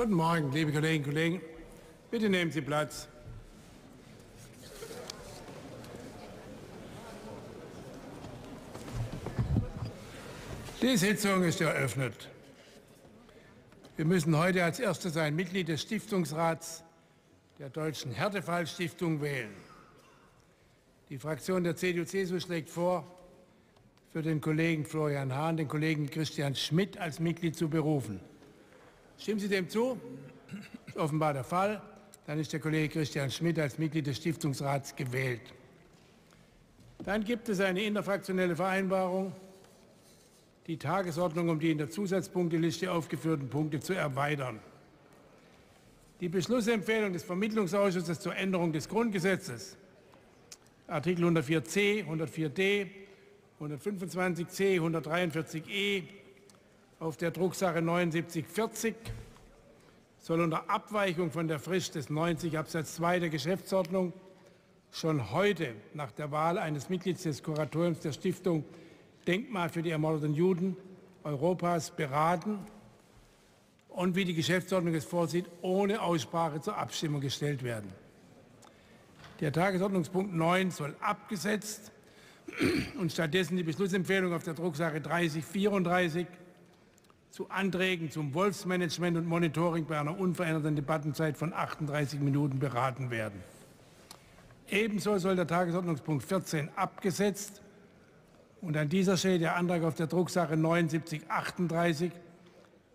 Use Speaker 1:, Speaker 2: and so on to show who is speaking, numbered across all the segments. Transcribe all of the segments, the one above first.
Speaker 1: Guten Morgen, liebe Kolleginnen und Kollegen. Bitte nehmen Sie Platz. Die Sitzung ist eröffnet. Wir müssen heute als erstes ein Mitglied des Stiftungsrats der Deutschen Härtefallstiftung wählen. Die Fraktion der CDU-CSU schlägt vor, für den Kollegen Florian Hahn den Kollegen Christian Schmidt als Mitglied zu berufen. Stimmen Sie dem zu? Das ist offenbar der Fall. Dann ist der Kollege Christian Schmidt als Mitglied des Stiftungsrats gewählt. Dann gibt es eine interfraktionelle Vereinbarung die Tagesordnung um die in der Zusatzpunkteliste aufgeführten Punkte zu erweitern. Die Beschlussempfehlung des Vermittlungsausschusses zur Änderung des Grundgesetzes, Artikel 104c, 104d, 125c, 143e auf der Drucksache 7940 soll unter Abweichung von der Frist des 90 Absatz 2 der Geschäftsordnung schon heute nach der Wahl eines Mitglieds des Kuratoriums der Stiftung Denkmal für die ermordeten Juden Europas beraten und wie die Geschäftsordnung es vorsieht, ohne Aussprache zur Abstimmung gestellt werden. Der Tagesordnungspunkt 9 soll abgesetzt und stattdessen die Beschlussempfehlung auf der Drucksache 3034 zu Anträgen zum Wolfsmanagement und Monitoring bei einer unveränderten Debattenzeit von 38 Minuten beraten werden. Ebenso soll der Tagesordnungspunkt 14 abgesetzt und an dieser Stelle der Antrag auf der Drucksache 7938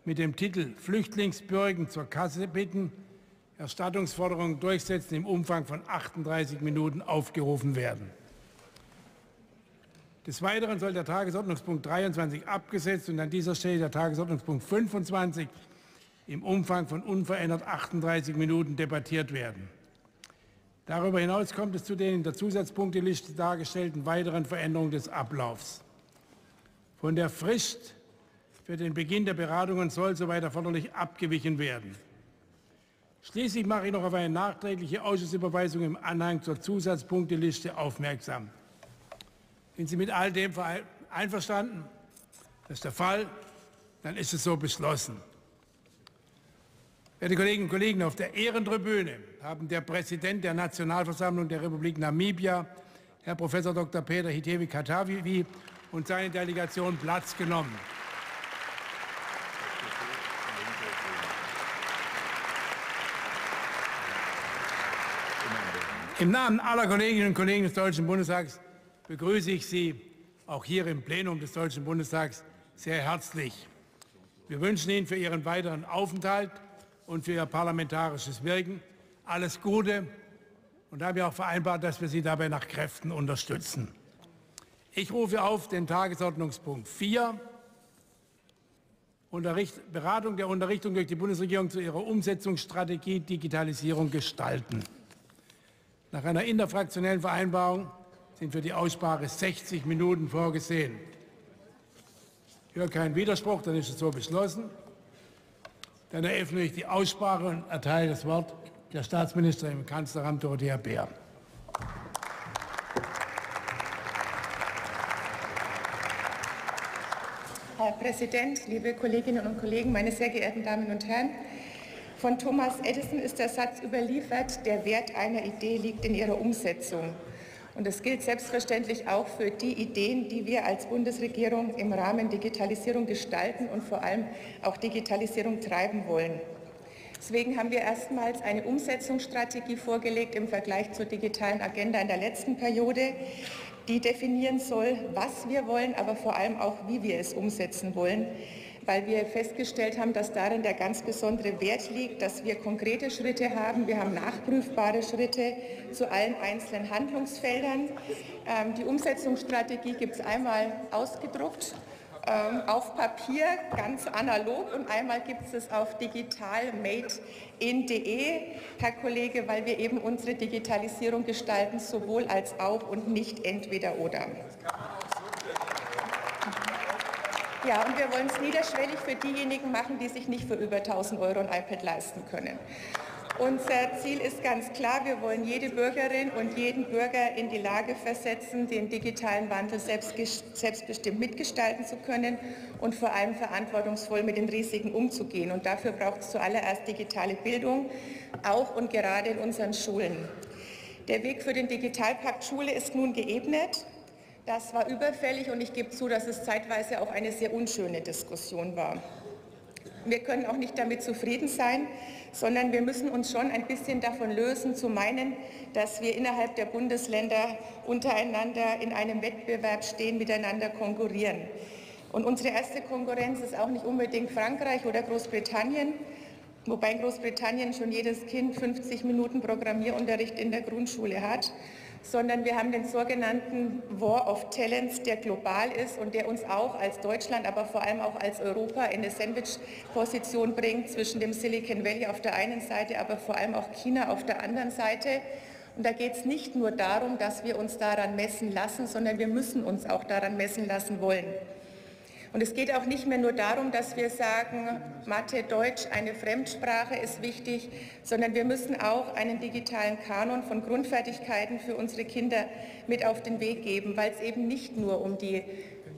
Speaker 1: mit dem Titel Flüchtlingsbürgen zur Kasse bitten, Erstattungsforderungen durchsetzen im Umfang von 38 Minuten aufgerufen werden. Des Weiteren soll der Tagesordnungspunkt 23 abgesetzt und an dieser Stelle der Tagesordnungspunkt 25 im Umfang von unverändert 38 Minuten debattiert werden. Darüber hinaus kommt es zu den in der Zusatzpunkteliste dargestellten weiteren Veränderungen des Ablaufs. Von der Frist für den Beginn der Beratungen soll soweit erforderlich abgewichen werden. Schließlich mache ich noch auf eine nachträgliche Ausschussüberweisung im Anhang zur Zusatzpunkteliste aufmerksam. Sind Sie mit all dem einverstanden? Das ist der Fall. Dann ist es so beschlossen. Werte Kolleginnen und Kollegen, auf der Ehrentribüne haben der Präsident der Nationalversammlung der Republik Namibia, Herr Prof. Dr. Peter Hitevi Katavi und seine Delegation Platz genommen. Im Namen aller Kolleginnen und Kollegen des Deutschen Bundestags begrüße ich Sie auch hier im Plenum des Deutschen Bundestags sehr herzlich. Wir wünschen Ihnen für Ihren weiteren Aufenthalt und für Ihr parlamentarisches Wirken. Alles Gute und haben wir auch vereinbart, dass wir Sie dabei nach Kräften unterstützen. Ich rufe auf den Tagesordnungspunkt 4, Unterricht, Beratung der Unterrichtung durch die Bundesregierung zu ihrer Umsetzungsstrategie Digitalisierung gestalten. Nach einer interfraktionellen Vereinbarung sind für die Aussprache 60 Minuten vorgesehen. Ich höre keinen Widerspruch, dann ist es so beschlossen. Dann eröffne ich die Aussprache und erteile das Wort der Staatsministerin im Kanzleramt Dorothea Bär.
Speaker 2: Herr Präsident, liebe Kolleginnen und Kollegen, meine sehr geehrten Damen und Herren! Von Thomas Edison ist der Satz überliefert, der Wert einer Idee liegt in ihrer Umsetzung. Und das gilt selbstverständlich auch für die Ideen, die wir als Bundesregierung im Rahmen Digitalisierung gestalten und vor allem auch Digitalisierung treiben wollen. Deswegen haben wir erstmals eine Umsetzungsstrategie vorgelegt im Vergleich zur digitalen Agenda in der letzten Periode, die definieren soll, was wir wollen, aber vor allem auch, wie wir es umsetzen wollen weil wir festgestellt haben, dass darin der ganz besondere Wert liegt, dass wir konkrete Schritte haben. Wir haben nachprüfbare Schritte zu allen einzelnen Handlungsfeldern. Ähm, die Umsetzungsstrategie gibt es einmal ausgedruckt ähm, auf Papier, ganz analog und einmal gibt es es auf digital made in.de, Herr Kollege, weil wir eben unsere Digitalisierung gestalten, sowohl als auch und nicht entweder oder. Ja, und wir wollen es niederschwellig für diejenigen machen, die sich nicht für über 1000 Euro ein iPad leisten können. Unser Ziel ist ganz klar, wir wollen jede Bürgerin und jeden Bürger in die Lage versetzen, den digitalen Wandel selbstbestimmt mitgestalten zu können und vor allem verantwortungsvoll mit den Risiken umzugehen. Und dafür braucht es zuallererst digitale Bildung, auch und gerade in unseren Schulen. Der Weg für den Digitalpakt Schule ist nun geebnet. Das war überfällig und ich gebe zu, dass es zeitweise auch eine sehr unschöne Diskussion war. Wir können auch nicht damit zufrieden sein, sondern wir müssen uns schon ein bisschen davon lösen, zu meinen, dass wir innerhalb der Bundesländer untereinander in einem Wettbewerb stehen, miteinander konkurrieren. Und unsere erste Konkurrenz ist auch nicht unbedingt Frankreich oder Großbritannien, wobei in Großbritannien schon jedes Kind 50 Minuten Programmierunterricht in der Grundschule hat sondern wir haben den sogenannten War of Talents, der global ist und der uns auch als Deutschland, aber vor allem auch als Europa in eine Sandwich-Position bringt zwischen dem Silicon Valley auf der einen Seite, aber vor allem auch China auf der anderen Seite. Und da geht es nicht nur darum, dass wir uns daran messen lassen, sondern wir müssen uns auch daran messen lassen wollen. Und es geht auch nicht mehr nur darum, dass wir sagen, Mathe, Deutsch, eine Fremdsprache ist wichtig, sondern wir müssen auch einen digitalen Kanon von Grundfertigkeiten für unsere Kinder mit auf den Weg geben, weil es eben nicht nur um die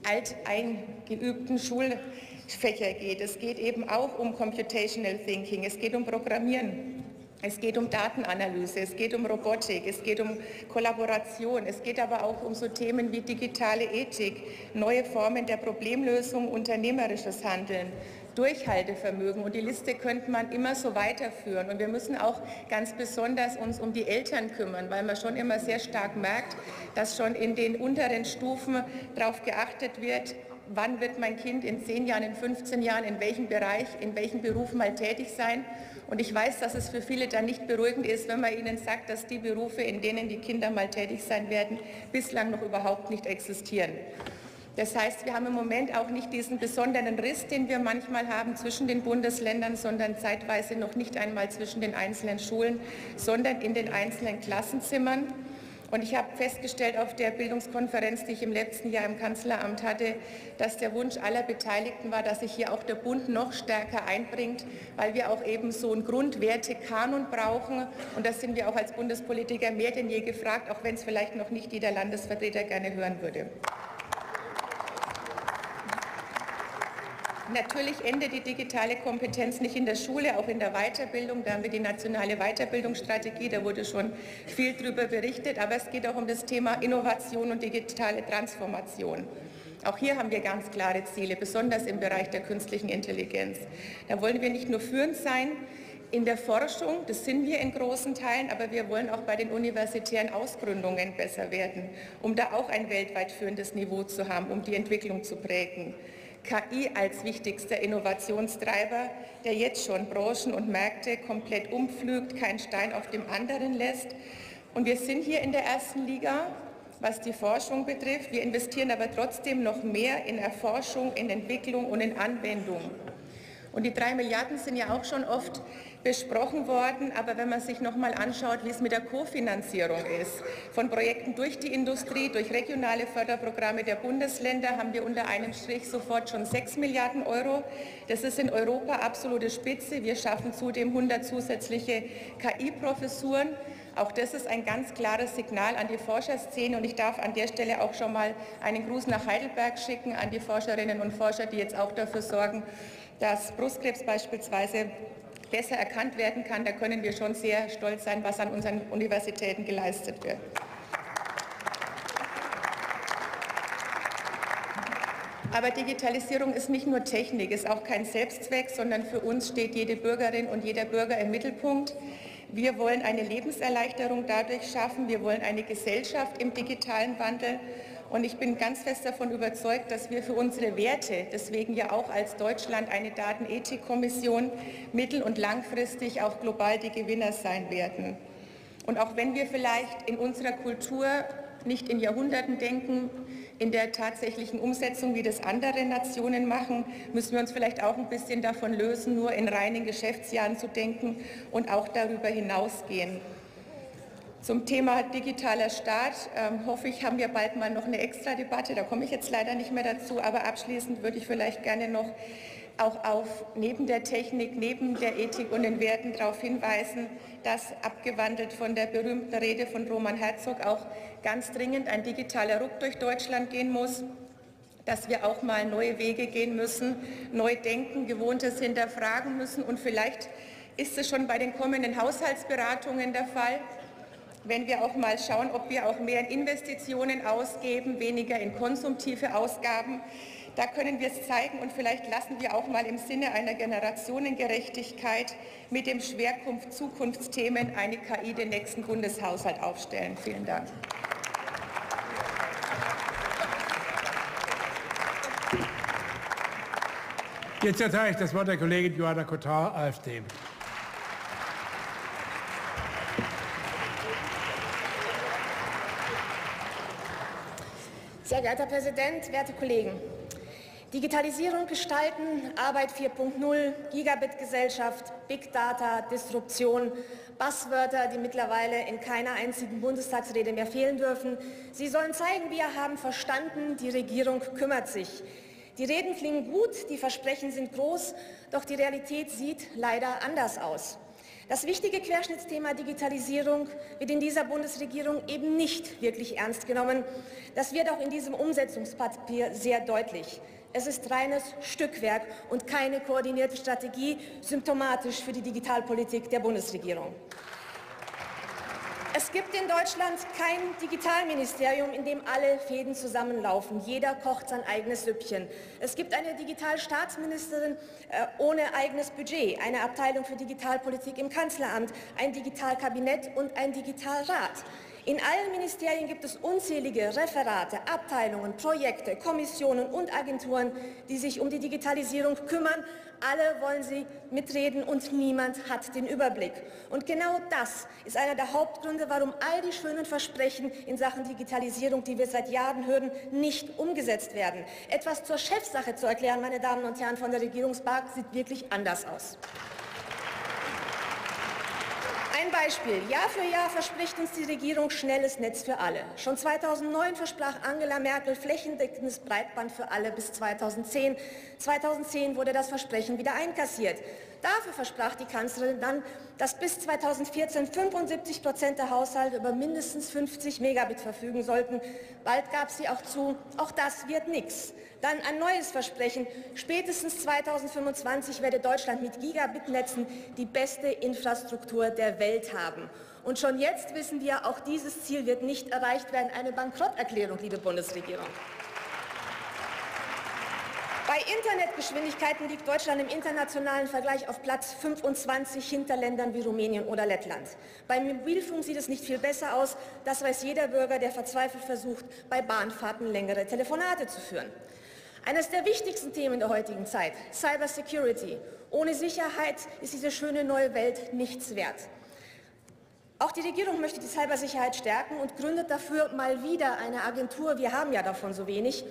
Speaker 2: alteingeübten Schulfächer geht. Es geht eben auch um Computational Thinking, es geht um Programmieren. Es geht um Datenanalyse, es geht um Robotik, es geht um Kollaboration, es geht aber auch um so Themen wie digitale Ethik, neue Formen der Problemlösung, unternehmerisches Handeln, Durchhaltevermögen und die Liste könnte man immer so weiterführen. Und wir müssen auch ganz besonders uns um die Eltern kümmern, weil man schon immer sehr stark merkt, dass schon in den unteren Stufen darauf geachtet wird, wann wird mein Kind in 10 Jahren, in 15 Jahren, in welchem Bereich, in welchem Beruf mal tätig sein. Und ich weiß, dass es für viele dann nicht beruhigend ist, wenn man ihnen sagt, dass die Berufe, in denen die Kinder mal tätig sein werden, bislang noch überhaupt nicht existieren. Das heißt, wir haben im Moment auch nicht diesen besonderen Riss, den wir manchmal haben zwischen den Bundesländern, sondern zeitweise noch nicht einmal zwischen den einzelnen Schulen, sondern in den einzelnen Klassenzimmern. Und ich habe festgestellt auf der Bildungskonferenz, die ich im letzten Jahr im Kanzleramt hatte, dass der Wunsch aller Beteiligten war, dass sich hier auch der Bund noch stärker einbringt, weil wir auch eben so einen Grundwertekanon brauchen. Und das sind wir auch als Bundespolitiker mehr denn je gefragt, auch wenn es vielleicht noch nicht jeder Landesvertreter gerne hören würde. Natürlich endet die digitale Kompetenz nicht in der Schule, auch in der Weiterbildung. Da haben wir die nationale Weiterbildungsstrategie, da wurde schon viel darüber berichtet. Aber es geht auch um das Thema Innovation und digitale Transformation. Auch hier haben wir ganz klare Ziele, besonders im Bereich der künstlichen Intelligenz. Da wollen wir nicht nur führend sein, in der Forschung, das sind wir in großen Teilen, aber wir wollen auch bei den universitären Ausgründungen besser werden, um da auch ein weltweit führendes Niveau zu haben, um die Entwicklung zu prägen. KI als wichtigster Innovationstreiber, der jetzt schon Branchen und Märkte komplett umpflügt, keinen Stein auf dem anderen lässt. Und wir sind hier in der ersten Liga, was die Forschung betrifft. Wir investieren aber trotzdem noch mehr in Erforschung, in Entwicklung und in Anwendung. Und die drei Milliarden sind ja auch schon oft besprochen worden, aber wenn man sich noch mal anschaut, wie es mit der Kofinanzierung ist, von Projekten durch die Industrie, durch regionale Förderprogramme der Bundesländer, haben wir unter einem Strich sofort schon 6 Milliarden Euro. Das ist in Europa absolute Spitze. Wir schaffen zudem 100 zusätzliche KI-Professuren. Auch das ist ein ganz klares Signal an die Forscherszene und ich darf an der Stelle auch schon mal einen Gruß nach Heidelberg schicken an die Forscherinnen und Forscher, die jetzt auch dafür sorgen, dass Brustkrebs beispielsweise besser erkannt werden kann. Da können wir schon sehr stolz sein, was an unseren Universitäten geleistet wird. Aber Digitalisierung ist nicht nur Technik, ist auch kein Selbstzweck, sondern für uns steht jede Bürgerin und jeder Bürger im Mittelpunkt. Wir wollen eine Lebenserleichterung dadurch schaffen. Wir wollen eine Gesellschaft im digitalen Wandel. Und ich bin ganz fest davon überzeugt, dass wir für unsere Werte, deswegen ja auch als Deutschland eine Datenethikkommission, mittel- und langfristig auch global die Gewinner sein werden. Und auch wenn wir vielleicht in unserer Kultur nicht in Jahrhunderten denken, in der tatsächlichen Umsetzung, wie das andere Nationen machen, müssen wir uns vielleicht auch ein bisschen davon lösen, nur in reinen Geschäftsjahren zu denken und auch darüber hinausgehen. Zum Thema digitaler Staat ähm, hoffe ich, haben wir bald mal noch eine Extra-Debatte. Da komme ich jetzt leider nicht mehr dazu, aber abschließend würde ich vielleicht gerne noch auch auf neben der Technik, neben der Ethik und den Werten darauf hinweisen, dass abgewandelt von der berühmten Rede von Roman Herzog auch ganz dringend ein digitaler Ruck durch Deutschland gehen muss, dass wir auch mal neue Wege gehen müssen, neu denken, Gewohntes hinterfragen müssen und vielleicht ist es schon bei den kommenden Haushaltsberatungen der Fall, wenn wir auch mal schauen, ob wir auch mehr in Investitionen ausgeben, weniger in konsumtive Ausgaben. Da können wir es zeigen und vielleicht lassen wir auch mal im Sinne einer Generationengerechtigkeit mit dem Schwerpunkt Zukunftsthemen eine KI den nächsten Bundeshaushalt aufstellen. Vielen Dank.
Speaker 1: Jetzt erteile ich das Wort der Kollegin Johanna Kotar, AfD.
Speaker 3: Sehr geehrter Herr Präsident, werte Kollegen! Digitalisierung gestalten, Arbeit 4.0, Gigabit-Gesellschaft, Big Data, Disruption, Buzzwörter, die mittlerweile in keiner einzigen Bundestagsrede mehr fehlen dürfen. Sie sollen zeigen, wir haben verstanden, die Regierung kümmert sich. Die Reden klingen gut, die Versprechen sind groß, doch die Realität sieht leider anders aus. Das wichtige Querschnittsthema Digitalisierung wird in dieser Bundesregierung eben nicht wirklich ernst genommen. Das wird auch in diesem Umsetzungspapier sehr deutlich. Es ist reines Stückwerk und keine koordinierte Strategie, symptomatisch für die Digitalpolitik der Bundesregierung. Es gibt in Deutschland kein Digitalministerium, in dem alle Fäden zusammenlaufen. Jeder kocht sein eigenes Süppchen. Es gibt eine Digitalstaatsministerin äh, ohne eigenes Budget, eine Abteilung für Digitalpolitik im Kanzleramt, ein Digitalkabinett und ein Digitalrat. In allen Ministerien gibt es unzählige Referate, Abteilungen, Projekte, Kommissionen und Agenturen, die sich um die Digitalisierung kümmern. Alle wollen sie mitreden und niemand hat den Überblick. Und genau das ist einer der Hauptgründe, warum all die schönen Versprechen in Sachen Digitalisierung, die wir seit Jahren hören, nicht umgesetzt werden. Etwas zur Chefsache zu erklären, meine Damen und Herren von der Regierungsbank, sieht wirklich anders aus. Ein Beispiel. Jahr für Jahr verspricht uns die Regierung schnelles Netz für alle. Schon 2009 versprach Angela Merkel flächendeckendes Breitband für alle bis 2010. 2010 wurde das Versprechen wieder einkassiert. Dafür versprach die Kanzlerin dann, dass bis 2014 75 Prozent der Haushalte über mindestens 50 Megabit verfügen sollten. Bald gab sie auch zu, auch das wird nichts. Dann ein neues Versprechen. Spätestens 2025 werde Deutschland mit Gigabit-Netzen die beste Infrastruktur der Welt haben. Und schon jetzt wissen wir, auch dieses Ziel wird nicht erreicht werden. Eine Bankrotterklärung, liebe Bundesregierung. Bei Internetgeschwindigkeiten liegt Deutschland im internationalen Vergleich auf Platz 25 hinter Ländern wie Rumänien oder Lettland. Beim Mobilfunk sieht es nicht viel besser aus. Das weiß jeder Bürger, der verzweifelt versucht, bei Bahnfahrten längere Telefonate zu führen. Eines der wichtigsten Themen der heutigen Zeit, Cybersecurity. Ohne Sicherheit ist diese schöne neue Welt nichts wert. Auch die Regierung möchte die Cybersicherheit stärken und gründet dafür mal wieder eine Agentur. Wir haben ja davon so wenig.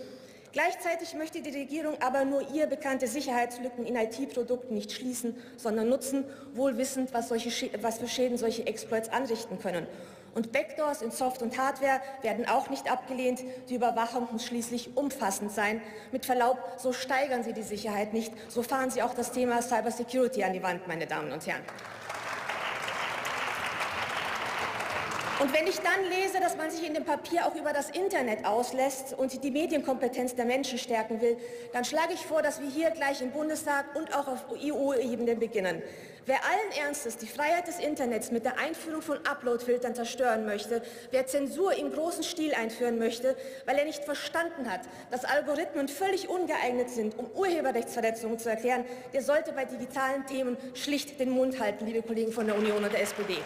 Speaker 3: Gleichzeitig möchte die Regierung aber nur ihr bekannte Sicherheitslücken in IT-Produkten nicht schließen, sondern nutzen, wohl wissend, was, solche, was für Schäden solche Exploits anrichten können. Und Backdoors in Soft und Hardware werden auch nicht abgelehnt. Die Überwachung muss schließlich umfassend sein. Mit Verlaub, so steigern Sie die Sicherheit nicht. So fahren Sie auch das Thema Cybersecurity an die Wand, meine Damen und Herren. Und wenn ich dann lese, dass man sich in dem Papier auch über das Internet auslässt und die Medienkompetenz der Menschen stärken will, dann schlage ich vor, dass wir hier gleich im Bundestag und auch auf EU-Ebene beginnen. Wer allen Ernstes die Freiheit des Internets mit der Einführung von Uploadfiltern zerstören möchte, wer Zensur im großen Stil einführen möchte, weil er nicht verstanden hat, dass Algorithmen völlig ungeeignet sind, um Urheberrechtsverletzungen zu erklären, der sollte bei digitalen Themen schlicht den Mund halten, liebe Kollegen von der Union und der SPD.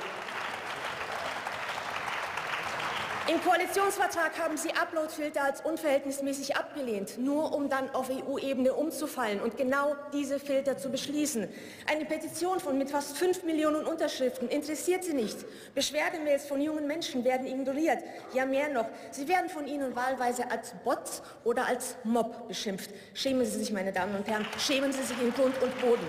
Speaker 3: Im Koalitionsvertrag haben Sie Uploadfilter als unverhältnismäßig abgelehnt, nur um dann auf EU-Ebene umzufallen und genau diese Filter zu beschließen. Eine Petition von mit fast fünf Millionen Unterschriften interessiert Sie nicht. Beschwerdemails von jungen Menschen werden ignoriert. Ja, mehr noch. Sie werden von Ihnen wahlweise als Bots oder als Mob beschimpft. Schämen Sie sich, meine Damen und Herren. Schämen Sie sich in Grund und Boden.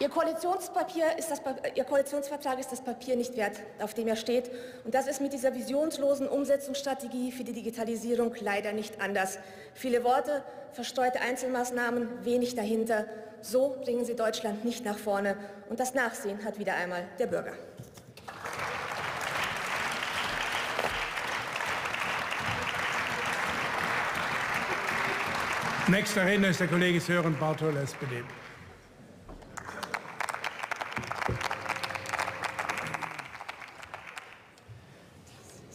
Speaker 3: Ihr, Koalitionspapier ist das, Ihr Koalitionsvertrag ist das Papier nicht wert, auf dem er steht. Und das ist mit dieser visionslosen Umsetzungsstrategie für die Digitalisierung leider nicht anders. Viele Worte, verstreute Einzelmaßnahmen, wenig dahinter. So bringen Sie Deutschland nicht nach vorne. Und das Nachsehen hat wieder einmal der Bürger.
Speaker 1: Nächster Redner ist der Kollege Sören Bartol, SPD.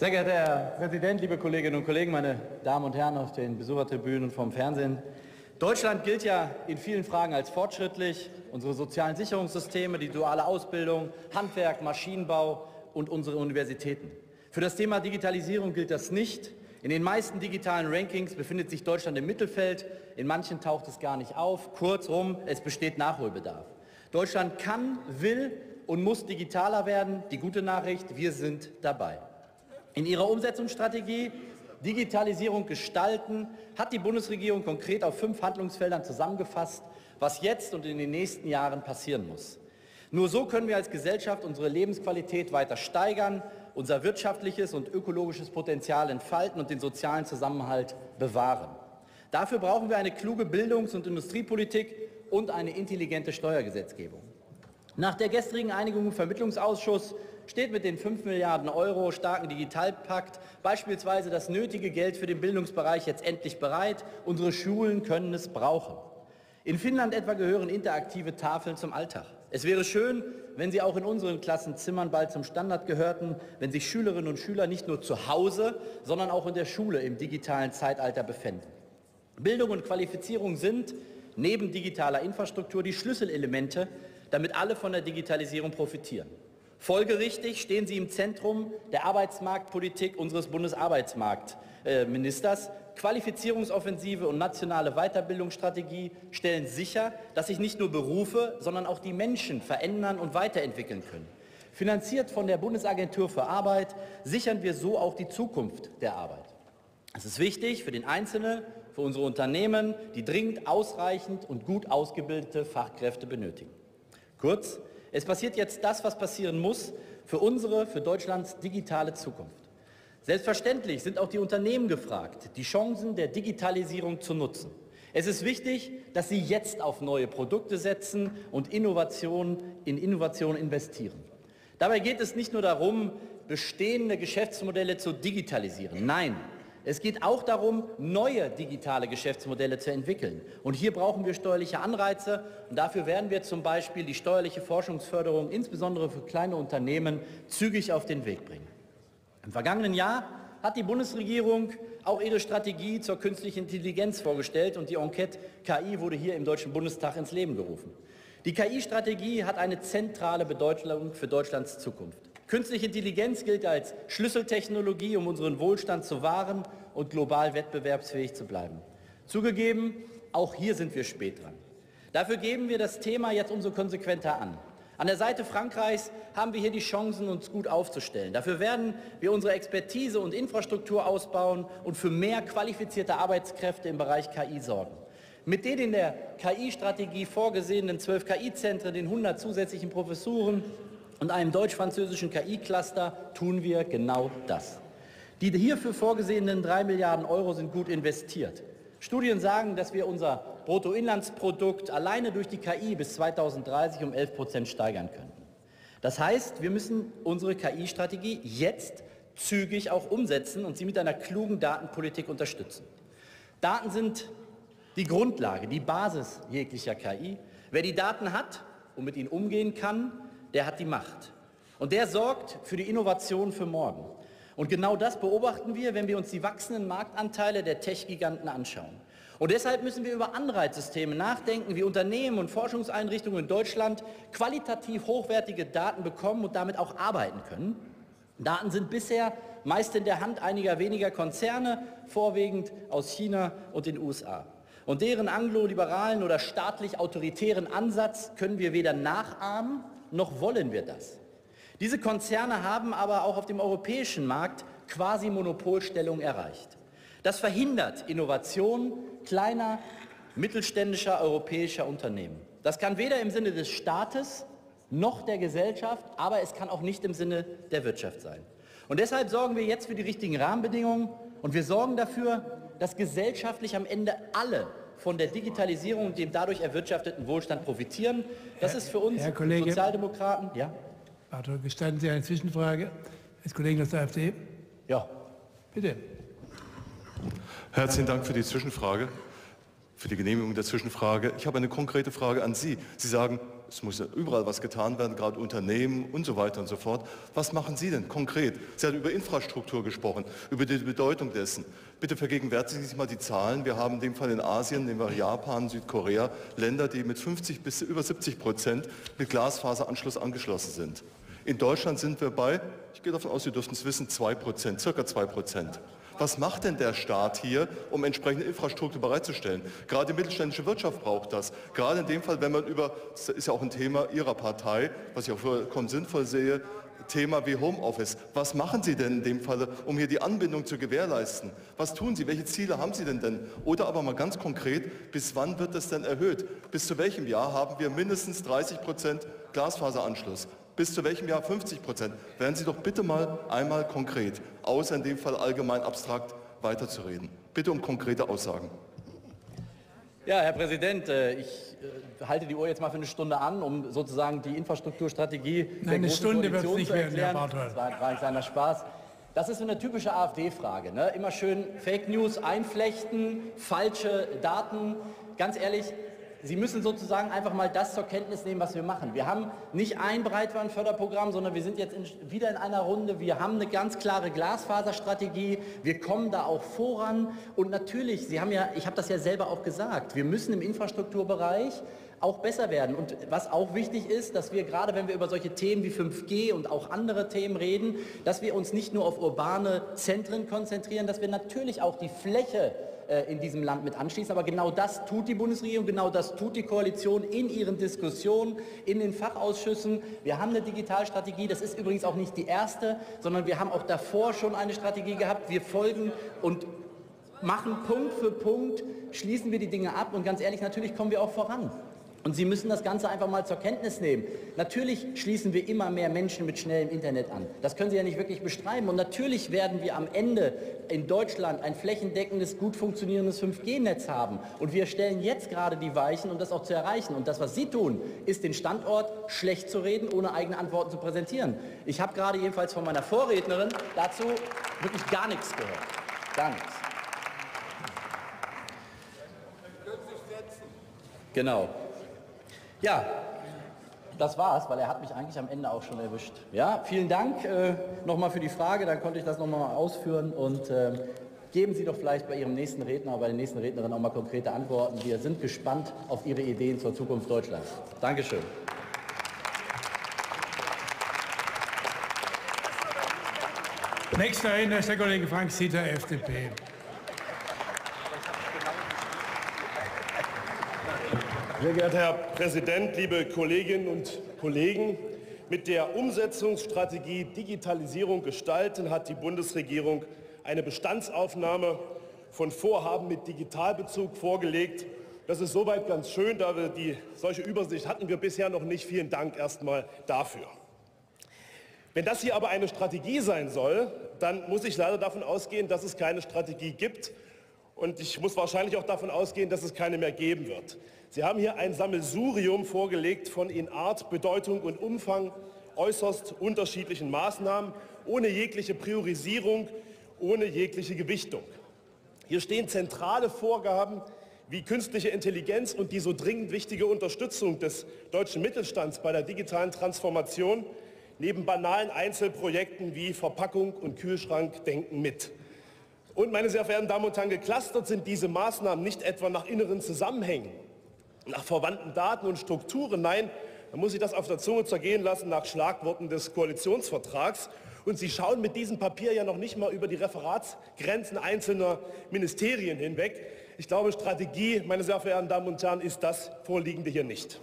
Speaker 4: Sehr geehrter Herr Präsident, liebe Kolleginnen und Kollegen, meine Damen und Herren auf den Besuchertribünen vom Fernsehen. Deutschland gilt ja in vielen Fragen als fortschrittlich. Unsere sozialen Sicherungssysteme, die duale Ausbildung, Handwerk, Maschinenbau und unsere Universitäten. Für das Thema Digitalisierung gilt das nicht. In den meisten digitalen Rankings befindet sich Deutschland im Mittelfeld, in manchen taucht es gar nicht auf. Kurzum, es besteht Nachholbedarf. Deutschland kann, will und muss digitaler werden. Die gute Nachricht, wir sind dabei. In ihrer Umsetzungsstrategie Digitalisierung gestalten hat die Bundesregierung konkret auf fünf Handlungsfeldern zusammengefasst, was jetzt und in den nächsten Jahren passieren muss. Nur so können wir als Gesellschaft unsere Lebensqualität weiter steigern, unser wirtschaftliches und ökologisches Potenzial entfalten und den sozialen Zusammenhalt bewahren. Dafür brauchen wir eine kluge Bildungs- und Industriepolitik und eine intelligente Steuergesetzgebung. Nach der gestrigen Einigung im Vermittlungsausschuss steht mit den 5 Milliarden Euro starken Digitalpakt beispielsweise das nötige Geld für den Bildungsbereich jetzt endlich bereit. Unsere Schulen können es brauchen. In Finnland etwa gehören interaktive Tafeln zum Alltag. Es wäre schön, wenn sie auch in unseren Klassenzimmern bald zum Standard gehörten, wenn sich Schülerinnen und Schüler nicht nur zu Hause, sondern auch in der Schule im digitalen Zeitalter befänden. Bildung und Qualifizierung sind neben digitaler Infrastruktur die Schlüsselelemente, damit alle von der Digitalisierung profitieren. Folgerichtig stehen sie im Zentrum der Arbeitsmarktpolitik unseres Bundesarbeitsmarktministers. Qualifizierungsoffensive und nationale Weiterbildungsstrategie stellen sicher, dass sich nicht nur Berufe, sondern auch die Menschen verändern und weiterentwickeln können. Finanziert von der Bundesagentur für Arbeit sichern wir so auch die Zukunft der Arbeit. Es ist wichtig für den Einzelnen, für unsere Unternehmen, die dringend ausreichend und gut ausgebildete Fachkräfte benötigen. Kurz, es passiert jetzt das, was passieren muss für unsere, für Deutschlands digitale Zukunft. Selbstverständlich sind auch die Unternehmen gefragt, die Chancen der Digitalisierung zu nutzen. Es ist wichtig, dass sie jetzt auf neue Produkte setzen und Innovationen in Innovation investieren. Dabei geht es nicht nur darum, bestehende Geschäftsmodelle zu digitalisieren. Nein, es geht auch darum, neue digitale Geschäftsmodelle zu entwickeln. Und hier brauchen wir steuerliche Anreize. Und dafür werden wir zum Beispiel die steuerliche Forschungsförderung, insbesondere für kleine Unternehmen, zügig auf den Weg bringen. Im vergangenen Jahr hat die Bundesregierung auch ihre Strategie zur künstlichen Intelligenz vorgestellt und die Enquete KI wurde hier im Deutschen Bundestag ins Leben gerufen. Die KI-Strategie hat eine zentrale Bedeutung für Deutschlands Zukunft. Künstliche Intelligenz gilt als Schlüsseltechnologie, um unseren Wohlstand zu wahren und global wettbewerbsfähig zu bleiben. Zugegeben, auch hier sind wir spät dran. Dafür geben wir das Thema jetzt umso konsequenter an. An der Seite Frankreichs haben wir hier die Chancen, uns gut aufzustellen. Dafür werden wir unsere Expertise und Infrastruktur ausbauen und für mehr qualifizierte Arbeitskräfte im Bereich KI sorgen. Mit den in der KI-Strategie vorgesehenen zwölf KI-Zentren, den 100 zusätzlichen Professuren und einem deutsch-französischen KI-Cluster tun wir genau das. Die hierfür vorgesehenen drei Milliarden Euro sind gut investiert. Studien sagen, dass wir unser Bruttoinlandsprodukt alleine durch die KI bis 2030 um 11 Prozent steigern können. Das heißt, wir müssen unsere KI-Strategie jetzt zügig auch umsetzen und sie mit einer klugen Datenpolitik unterstützen. Daten sind die Grundlage, die Basis jeglicher KI. Wer die Daten hat und mit ihnen umgehen kann, der hat die Macht. Und der sorgt für die Innovation für morgen. Und genau das beobachten wir, wenn wir uns die wachsenden Marktanteile der Tech-Giganten anschauen. Und deshalb müssen wir über Anreizsysteme nachdenken, wie Unternehmen und Forschungseinrichtungen in Deutschland qualitativ hochwertige Daten bekommen und damit auch arbeiten können. Daten sind bisher meist in der Hand einiger weniger Konzerne, vorwiegend aus China und den USA. Und deren angloliberalen oder staatlich autoritären Ansatz können wir weder nachahmen noch wollen wir das. Diese Konzerne haben aber auch auf dem europäischen Markt quasi Monopolstellung erreicht. Das verhindert Innovation kleiner, mittelständischer europäischer Unternehmen. Das kann weder im Sinne des Staates noch der Gesellschaft, aber es kann auch nicht im Sinne der Wirtschaft sein. Und deshalb sorgen wir jetzt für die richtigen Rahmenbedingungen und wir sorgen dafür, dass gesellschaftlich am Ende alle von der Digitalisierung und dem dadurch erwirtschafteten Wohlstand profitieren. Das
Speaker 1: Herr,
Speaker 4: ist für uns
Speaker 1: Herr Kollege,
Speaker 4: Sozialdemokraten. Ja?
Speaker 1: Arthur, gestatten Sie eine Zwischenfrage des Kollegen aus der AfD?
Speaker 4: Ja.
Speaker 1: Bitte.
Speaker 5: Herzlichen Dank für die Zwischenfrage, für die Genehmigung der Zwischenfrage. Ich habe eine konkrete Frage an Sie. Sie sagen, es muss überall was getan werden, gerade Unternehmen und so weiter und so fort. Was machen Sie denn konkret? Sie haben über Infrastruktur gesprochen, über die Bedeutung dessen. Bitte vergegenwärtigen Sie sich mal die Zahlen. Wir haben in dem Fall in Asien, nehmen wir Japan, Südkorea, Länder, die mit 50 bis über 70 Prozent mit Glasfaseranschluss angeschlossen sind. In Deutschland sind wir bei, ich gehe davon aus, Sie dürften es wissen, 2 Prozent, circa 2 Prozent. Was macht denn der Staat hier, um entsprechende Infrastruktur bereitzustellen? Gerade die mittelständische Wirtschaft braucht das. Gerade in dem Fall, wenn man über, das ist ja auch ein Thema Ihrer Partei, was ich auch vollkommen sinnvoll sehe, Thema wie Homeoffice. Was machen Sie denn in dem Falle, um hier die Anbindung zu gewährleisten? Was tun Sie? Welche Ziele haben Sie denn denn? Oder aber mal ganz konkret, bis wann wird das denn erhöht? Bis zu welchem Jahr haben wir mindestens 30 Prozent Glasfaseranschluss? Bis zu welchem Jahr 50 Prozent? Werden Sie doch bitte mal einmal konkret, außer in dem Fall allgemein abstrakt weiterzureden. Bitte um konkrete Aussagen.
Speaker 4: Ja, Herr Präsident, äh, ich äh, halte die Uhr jetzt mal für eine Stunde an, um sozusagen die Infrastrukturstrategie
Speaker 1: Nein, eine Stunde wird es nicht werden, Herr Barthold.
Speaker 4: Das war, war ein kleiner Spaß. Das ist eine typische AfD-Frage. Ne? Immer schön Fake News einflechten, falsche Daten. Ganz ehrlich, Sie müssen sozusagen einfach mal das zur Kenntnis nehmen, was wir machen. Wir haben nicht ein Breitbandförderprogramm, sondern wir sind jetzt in, wieder in einer Runde. Wir haben eine ganz klare Glasfaserstrategie. Wir kommen da auch voran. Und natürlich, Sie haben ja, ich habe das ja selber auch gesagt, wir müssen im Infrastrukturbereich auch besser werden. Und was auch wichtig ist, dass wir gerade, wenn wir über solche Themen wie 5G und auch andere Themen reden, dass wir uns nicht nur auf urbane Zentren konzentrieren, dass wir natürlich auch die Fläche in diesem Land mit anschließen. Aber genau das tut die Bundesregierung, genau das tut die Koalition in ihren Diskussionen, in den Fachausschüssen. Wir haben eine Digitalstrategie, das ist übrigens auch nicht die erste, sondern wir haben auch davor schon eine Strategie gehabt. Wir folgen und machen Punkt für Punkt, schließen wir die Dinge ab und ganz ehrlich, natürlich kommen wir auch voran. Und Sie müssen das Ganze einfach mal zur Kenntnis nehmen. Natürlich schließen wir immer mehr Menschen mit schnellem Internet an. Das können Sie ja nicht wirklich bestreiten. Und natürlich werden wir am Ende in Deutschland ein flächendeckendes, gut funktionierendes 5G-Netz haben. Und wir stellen jetzt gerade die Weichen, um das auch zu erreichen. Und das, was Sie tun, ist den Standort schlecht zu reden, ohne eigene Antworten zu präsentieren. Ich habe gerade jedenfalls von meiner Vorrednerin dazu wirklich gar nichts gehört. Gar nichts. Genau. Ja, das war's, weil er hat mich eigentlich am Ende auch schon erwischt. Ja, vielen Dank äh, nochmal für die Frage, dann konnte ich das nochmal ausführen und äh, geben Sie doch vielleicht bei Ihrem nächsten Redner, bei den nächsten Rednerinnen auch mal konkrete Antworten. Wir sind gespannt auf Ihre Ideen zur Zukunft Deutschlands. Dankeschön.
Speaker 1: Nächster Redner ist der Kollege Frank Sieter, FDP.
Speaker 6: Sehr geehrter Herr Präsident, liebe Kolleginnen und Kollegen! Mit der Umsetzungsstrategie Digitalisierung gestalten hat die Bundesregierung eine Bestandsaufnahme von Vorhaben mit Digitalbezug vorgelegt. Das ist soweit ganz schön, da wir die solche Übersicht hatten wir bisher noch nicht. Vielen Dank erstmal dafür. Wenn das hier aber eine Strategie sein soll, dann muss ich leider davon ausgehen, dass es keine Strategie gibt. Und ich muss wahrscheinlich auch davon ausgehen, dass es keine mehr geben wird. Sie haben hier ein Sammelsurium vorgelegt von in Art, Bedeutung und Umfang äußerst unterschiedlichen Maßnahmen, ohne jegliche Priorisierung, ohne jegliche Gewichtung. Hier stehen zentrale Vorgaben wie künstliche Intelligenz und die so dringend wichtige Unterstützung des deutschen Mittelstands bei der digitalen Transformation neben banalen Einzelprojekten wie Verpackung und Kühlschrank denken mit. Und meine sehr verehrten Damen und Herren, geclustert sind diese Maßnahmen nicht etwa nach inneren Zusammenhängen nach verwandten Daten und Strukturen. Nein, man muss sich das auf der Zunge zergehen lassen nach Schlagworten des Koalitionsvertrags. Und Sie schauen mit diesem Papier ja noch nicht mal über die Referatsgrenzen einzelner Ministerien hinweg. Ich glaube, Strategie, meine sehr verehrten Damen und Herren, ist das Vorliegende hier nicht.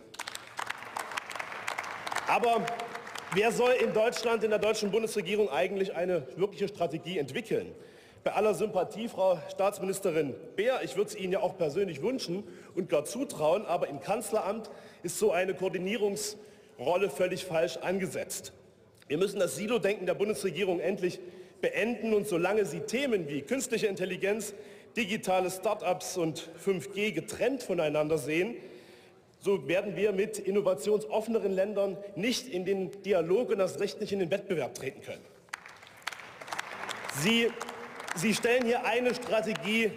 Speaker 6: Aber wer soll in Deutschland, in der deutschen Bundesregierung eigentlich eine wirkliche Strategie entwickeln? Bei aller Sympathie, Frau Staatsministerin Beer, ich würde es Ihnen ja auch persönlich wünschen und gar zutrauen, aber im Kanzleramt ist so eine Koordinierungsrolle völlig falsch angesetzt. Wir müssen das Silo-Denken der Bundesregierung endlich beenden und solange Sie Themen wie künstliche Intelligenz, digitale Start-ups und 5G getrennt voneinander sehen, so werden wir mit innovationsoffeneren Ländern nicht in den Dialog und das Recht nicht in den Wettbewerb treten können. Sie, Sie stellen hier eine Strategie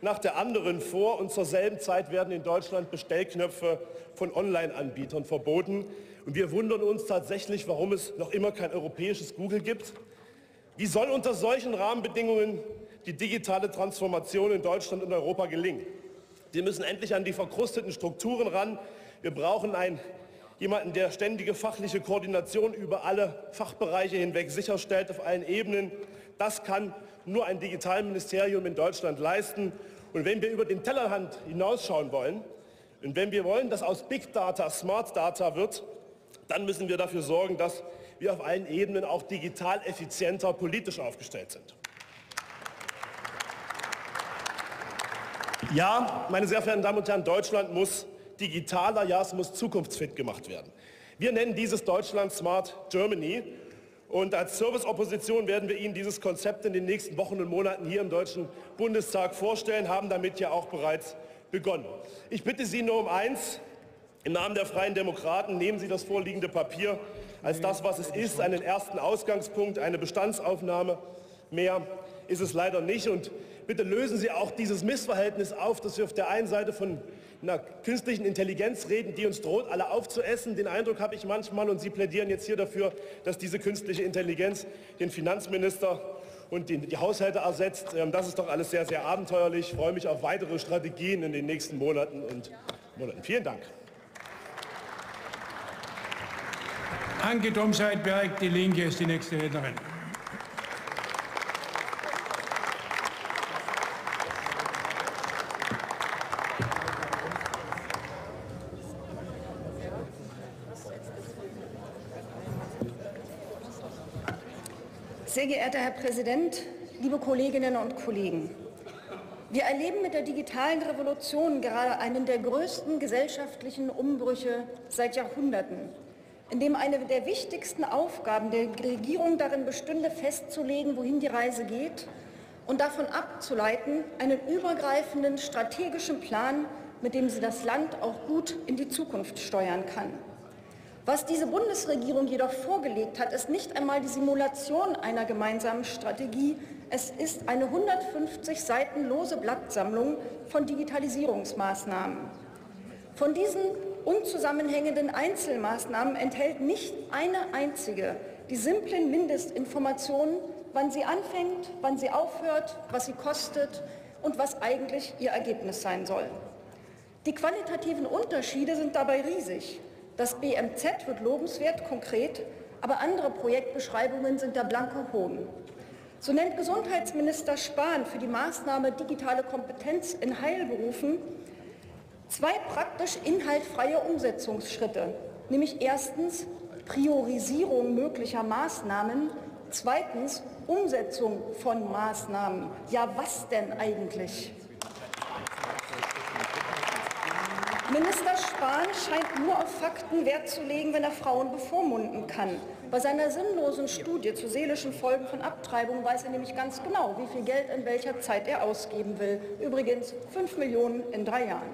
Speaker 6: nach der anderen vor und zur selben Zeit werden in Deutschland Bestellknöpfe von Online-Anbietern verboten. Und wir wundern uns tatsächlich, warum es noch immer kein europäisches Google gibt. Wie soll unter solchen Rahmenbedingungen die digitale Transformation in Deutschland und Europa gelingen? Wir müssen endlich an die verkrusteten Strukturen ran. Wir brauchen einen, jemanden, der ständige fachliche Koordination über alle Fachbereiche hinweg sicherstellt auf allen Ebenen. Das kann nur ein Digitalministerium in Deutschland leisten. Und wenn wir über den Tellerrand hinausschauen wollen und wenn wir wollen, dass aus Big Data Smart Data wird, dann müssen wir dafür sorgen, dass wir auf allen Ebenen auch digital effizienter politisch aufgestellt sind. Ja, meine sehr verehrten Damen und Herren, Deutschland muss digitaler, ja, es muss zukunftsfit gemacht werden. Wir nennen dieses Deutschland Smart Germany und als Serviceopposition werden wir Ihnen dieses Konzept in den nächsten Wochen und Monaten hier im Deutschen Bundestag vorstellen, haben damit ja auch bereits begonnen. Ich bitte Sie nur um eins. Im Namen der Freien Demokraten nehmen Sie das vorliegende Papier als das, was es ist, einen ersten Ausgangspunkt, eine Bestandsaufnahme. Mehr ist es leider nicht. Und bitte lösen Sie auch dieses Missverhältnis auf, dass wir auf der einen Seite von einer künstlichen Intelligenz reden, die uns droht, alle aufzuessen. Den Eindruck habe ich manchmal, und Sie plädieren jetzt hier dafür, dass diese künstliche Intelligenz den Finanzminister und die, die Haushalte ersetzt. Ähm, das ist doch alles sehr, sehr abenteuerlich. Ich freue mich auf weitere Strategien in den nächsten Monaten und Monaten. Vielen Dank.
Speaker 1: Anke Domscheit-Berg, Die Linke, ist die nächste Rednerin.
Speaker 7: Sehr geehrter Herr Präsident, liebe Kolleginnen und Kollegen! Wir erleben mit der digitalen Revolution gerade einen der größten gesellschaftlichen Umbrüche seit Jahrhunderten in dem eine der wichtigsten Aufgaben der Regierung darin bestünde, festzulegen, wohin die Reise geht und davon abzuleiten, einen übergreifenden strategischen Plan, mit dem sie das Land auch gut in die Zukunft steuern kann. Was diese Bundesregierung jedoch vorgelegt hat, ist nicht einmal die Simulation einer gemeinsamen Strategie, es ist eine 150 Seiten lose Blattsammlung von Digitalisierungsmaßnahmen. Von diesen unzusammenhängenden Einzelmaßnahmen enthält nicht eine einzige die simplen Mindestinformationen, wann sie anfängt, wann sie aufhört, was sie kostet und was eigentlich ihr Ergebnis sein soll. Die qualitativen Unterschiede sind dabei riesig. Das BMZ wird lobenswert konkret, aber andere Projektbeschreibungen sind der blanke Hohn. So nennt Gesundheitsminister Spahn für die Maßnahme digitale Kompetenz in Heilberufen Zwei praktisch inhaltfreie Umsetzungsschritte, nämlich erstens Priorisierung möglicher Maßnahmen, zweitens Umsetzung von Maßnahmen. Ja, was denn eigentlich? Minister Spahn scheint nur auf Fakten Wert zu legen, wenn er Frauen bevormunden kann. Bei seiner sinnlosen Studie zu seelischen Folgen von Abtreibung weiß er nämlich ganz genau, wie viel Geld in welcher Zeit er ausgeben will. Übrigens 5 Millionen in drei Jahren.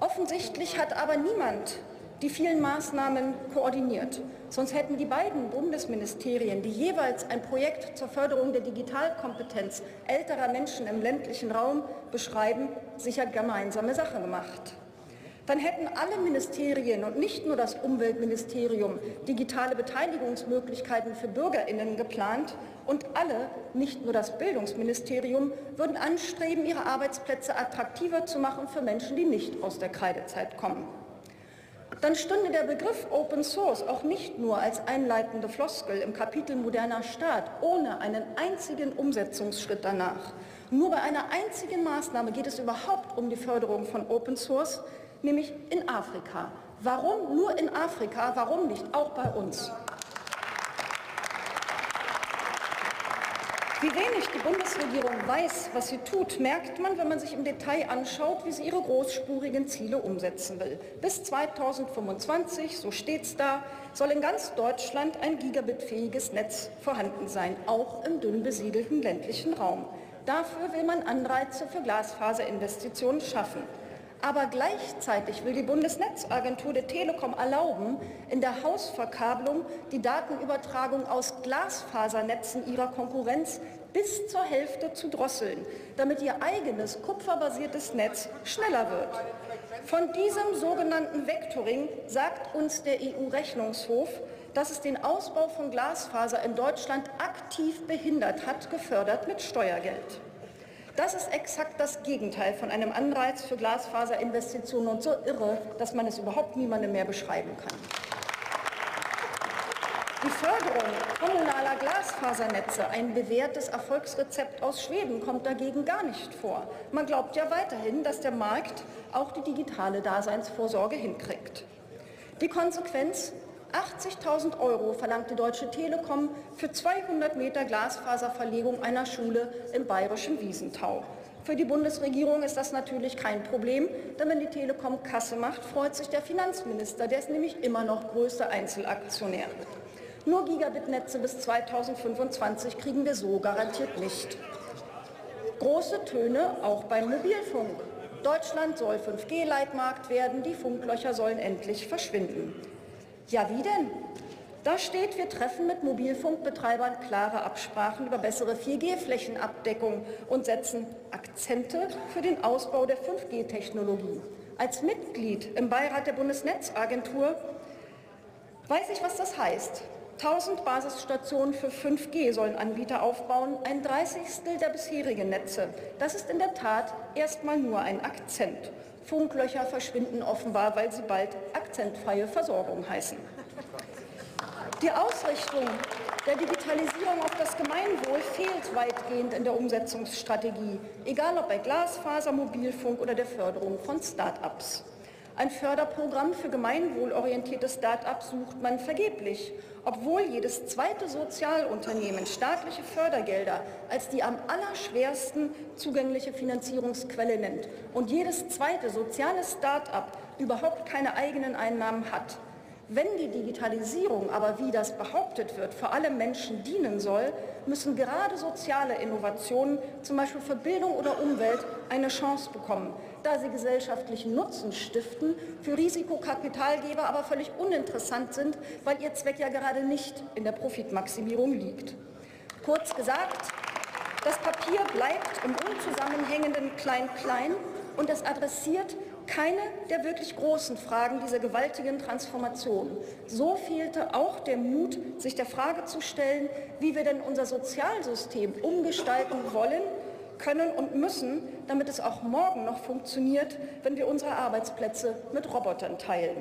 Speaker 7: Offensichtlich hat aber niemand die vielen Maßnahmen koordiniert. Sonst hätten die beiden Bundesministerien, die jeweils ein Projekt zur Förderung der Digitalkompetenz älterer Menschen im ländlichen Raum beschreiben, sicher gemeinsame Sache gemacht. Dann hätten alle Ministerien und nicht nur das Umweltministerium digitale Beteiligungsmöglichkeiten für Bürgerinnen geplant und alle, nicht nur das Bildungsministerium, würden anstreben, ihre Arbeitsplätze attraktiver zu machen für Menschen, die nicht aus der Kreidezeit kommen. Dann stünde der Begriff Open Source auch nicht nur als einleitende Floskel im Kapitel Moderner Staat, ohne einen einzigen Umsetzungsschritt danach. Nur bei einer einzigen Maßnahme geht es überhaupt um die Förderung von Open Source, nämlich in Afrika. Warum nur in Afrika? Warum nicht auch bei uns? Wie wenig die Bundesregierung weiß, was sie tut, merkt man, wenn man sich im Detail anschaut, wie sie ihre großspurigen Ziele umsetzen will. Bis 2025, so steht es da, soll in ganz Deutschland ein gigabitfähiges Netz vorhanden sein, auch im dünn besiedelten ländlichen Raum. Dafür will man Anreize für Glasfaserinvestitionen schaffen. Aber gleichzeitig will die Bundesnetzagentur der Telekom erlauben, in der Hausverkabelung die Datenübertragung aus Glasfasernetzen ihrer Konkurrenz bis zur Hälfte zu drosseln, damit ihr eigenes kupferbasiertes Netz schneller wird. Von diesem sogenannten Vectoring sagt uns der EU-Rechnungshof, dass es den Ausbau von Glasfaser in Deutschland aktiv behindert hat, gefördert mit Steuergeld. Das ist exakt das Gegenteil von einem Anreiz für Glasfaserinvestitionen und so irre, dass man es überhaupt niemandem mehr beschreiben kann. Die Förderung kommunaler Glasfasernetze, ein bewährtes Erfolgsrezept aus Schweden, kommt dagegen gar nicht vor. Man glaubt ja weiterhin, dass der Markt auch die digitale Daseinsvorsorge hinkriegt. Die Konsequenz 80.000 Euro verlangt die Deutsche Telekom für 200 Meter Glasfaserverlegung einer Schule im bayerischen Wiesentau. Für die Bundesregierung ist das natürlich kein Problem, denn wenn die Telekom Kasse macht, freut sich der Finanzminister. Der ist nämlich immer noch größter Einzelaktionär. Nur Gigabit-Netze bis 2025 kriegen wir so garantiert nicht. Große Töne auch beim Mobilfunk. Deutschland soll 5G-Leitmarkt werden, die Funklöcher sollen endlich verschwinden. Ja, wie denn? Da steht, wir treffen mit Mobilfunkbetreibern klare Absprachen über bessere 4G-Flächenabdeckung und setzen Akzente für den Ausbau der 5G-Technologie. Als Mitglied im Beirat der Bundesnetzagentur weiß ich, was das heißt. 1000 Basisstationen für 5G sollen Anbieter aufbauen, ein Dreißigstel der bisherigen Netze. Das ist in der Tat erstmal nur ein Akzent. Funklöcher verschwinden offenbar, weil sie bald akzentfreie Versorgung heißen. Die Ausrichtung der Digitalisierung auf das Gemeinwohl fehlt weitgehend in der Umsetzungsstrategie, egal ob bei Glasfaser, Mobilfunk oder der Förderung von Start-ups. Ein Förderprogramm für gemeinwohlorientierte Start-ups sucht man vergeblich, obwohl jedes zweite Sozialunternehmen staatliche Fördergelder als die am allerschwersten zugängliche Finanzierungsquelle nennt und jedes zweite soziale Start-up überhaupt keine eigenen Einnahmen hat. Wenn die Digitalisierung aber, wie das behauptet wird, für alle Menschen dienen soll, müssen gerade soziale Innovationen, zum Beispiel für Bildung oder Umwelt, eine Chance bekommen, da sie gesellschaftlichen Nutzen stiften, für Risikokapitalgeber aber völlig uninteressant sind, weil ihr Zweck ja gerade nicht in der Profitmaximierung liegt. Kurz gesagt, das Papier bleibt im unzusammenhängenden Klein-Klein und es adressiert keine der wirklich großen Fragen dieser gewaltigen Transformation. So fehlte auch der Mut, sich der Frage zu stellen, wie wir denn unser Sozialsystem umgestalten wollen, können und müssen, damit es auch morgen noch funktioniert, wenn wir unsere Arbeitsplätze mit Robotern teilen.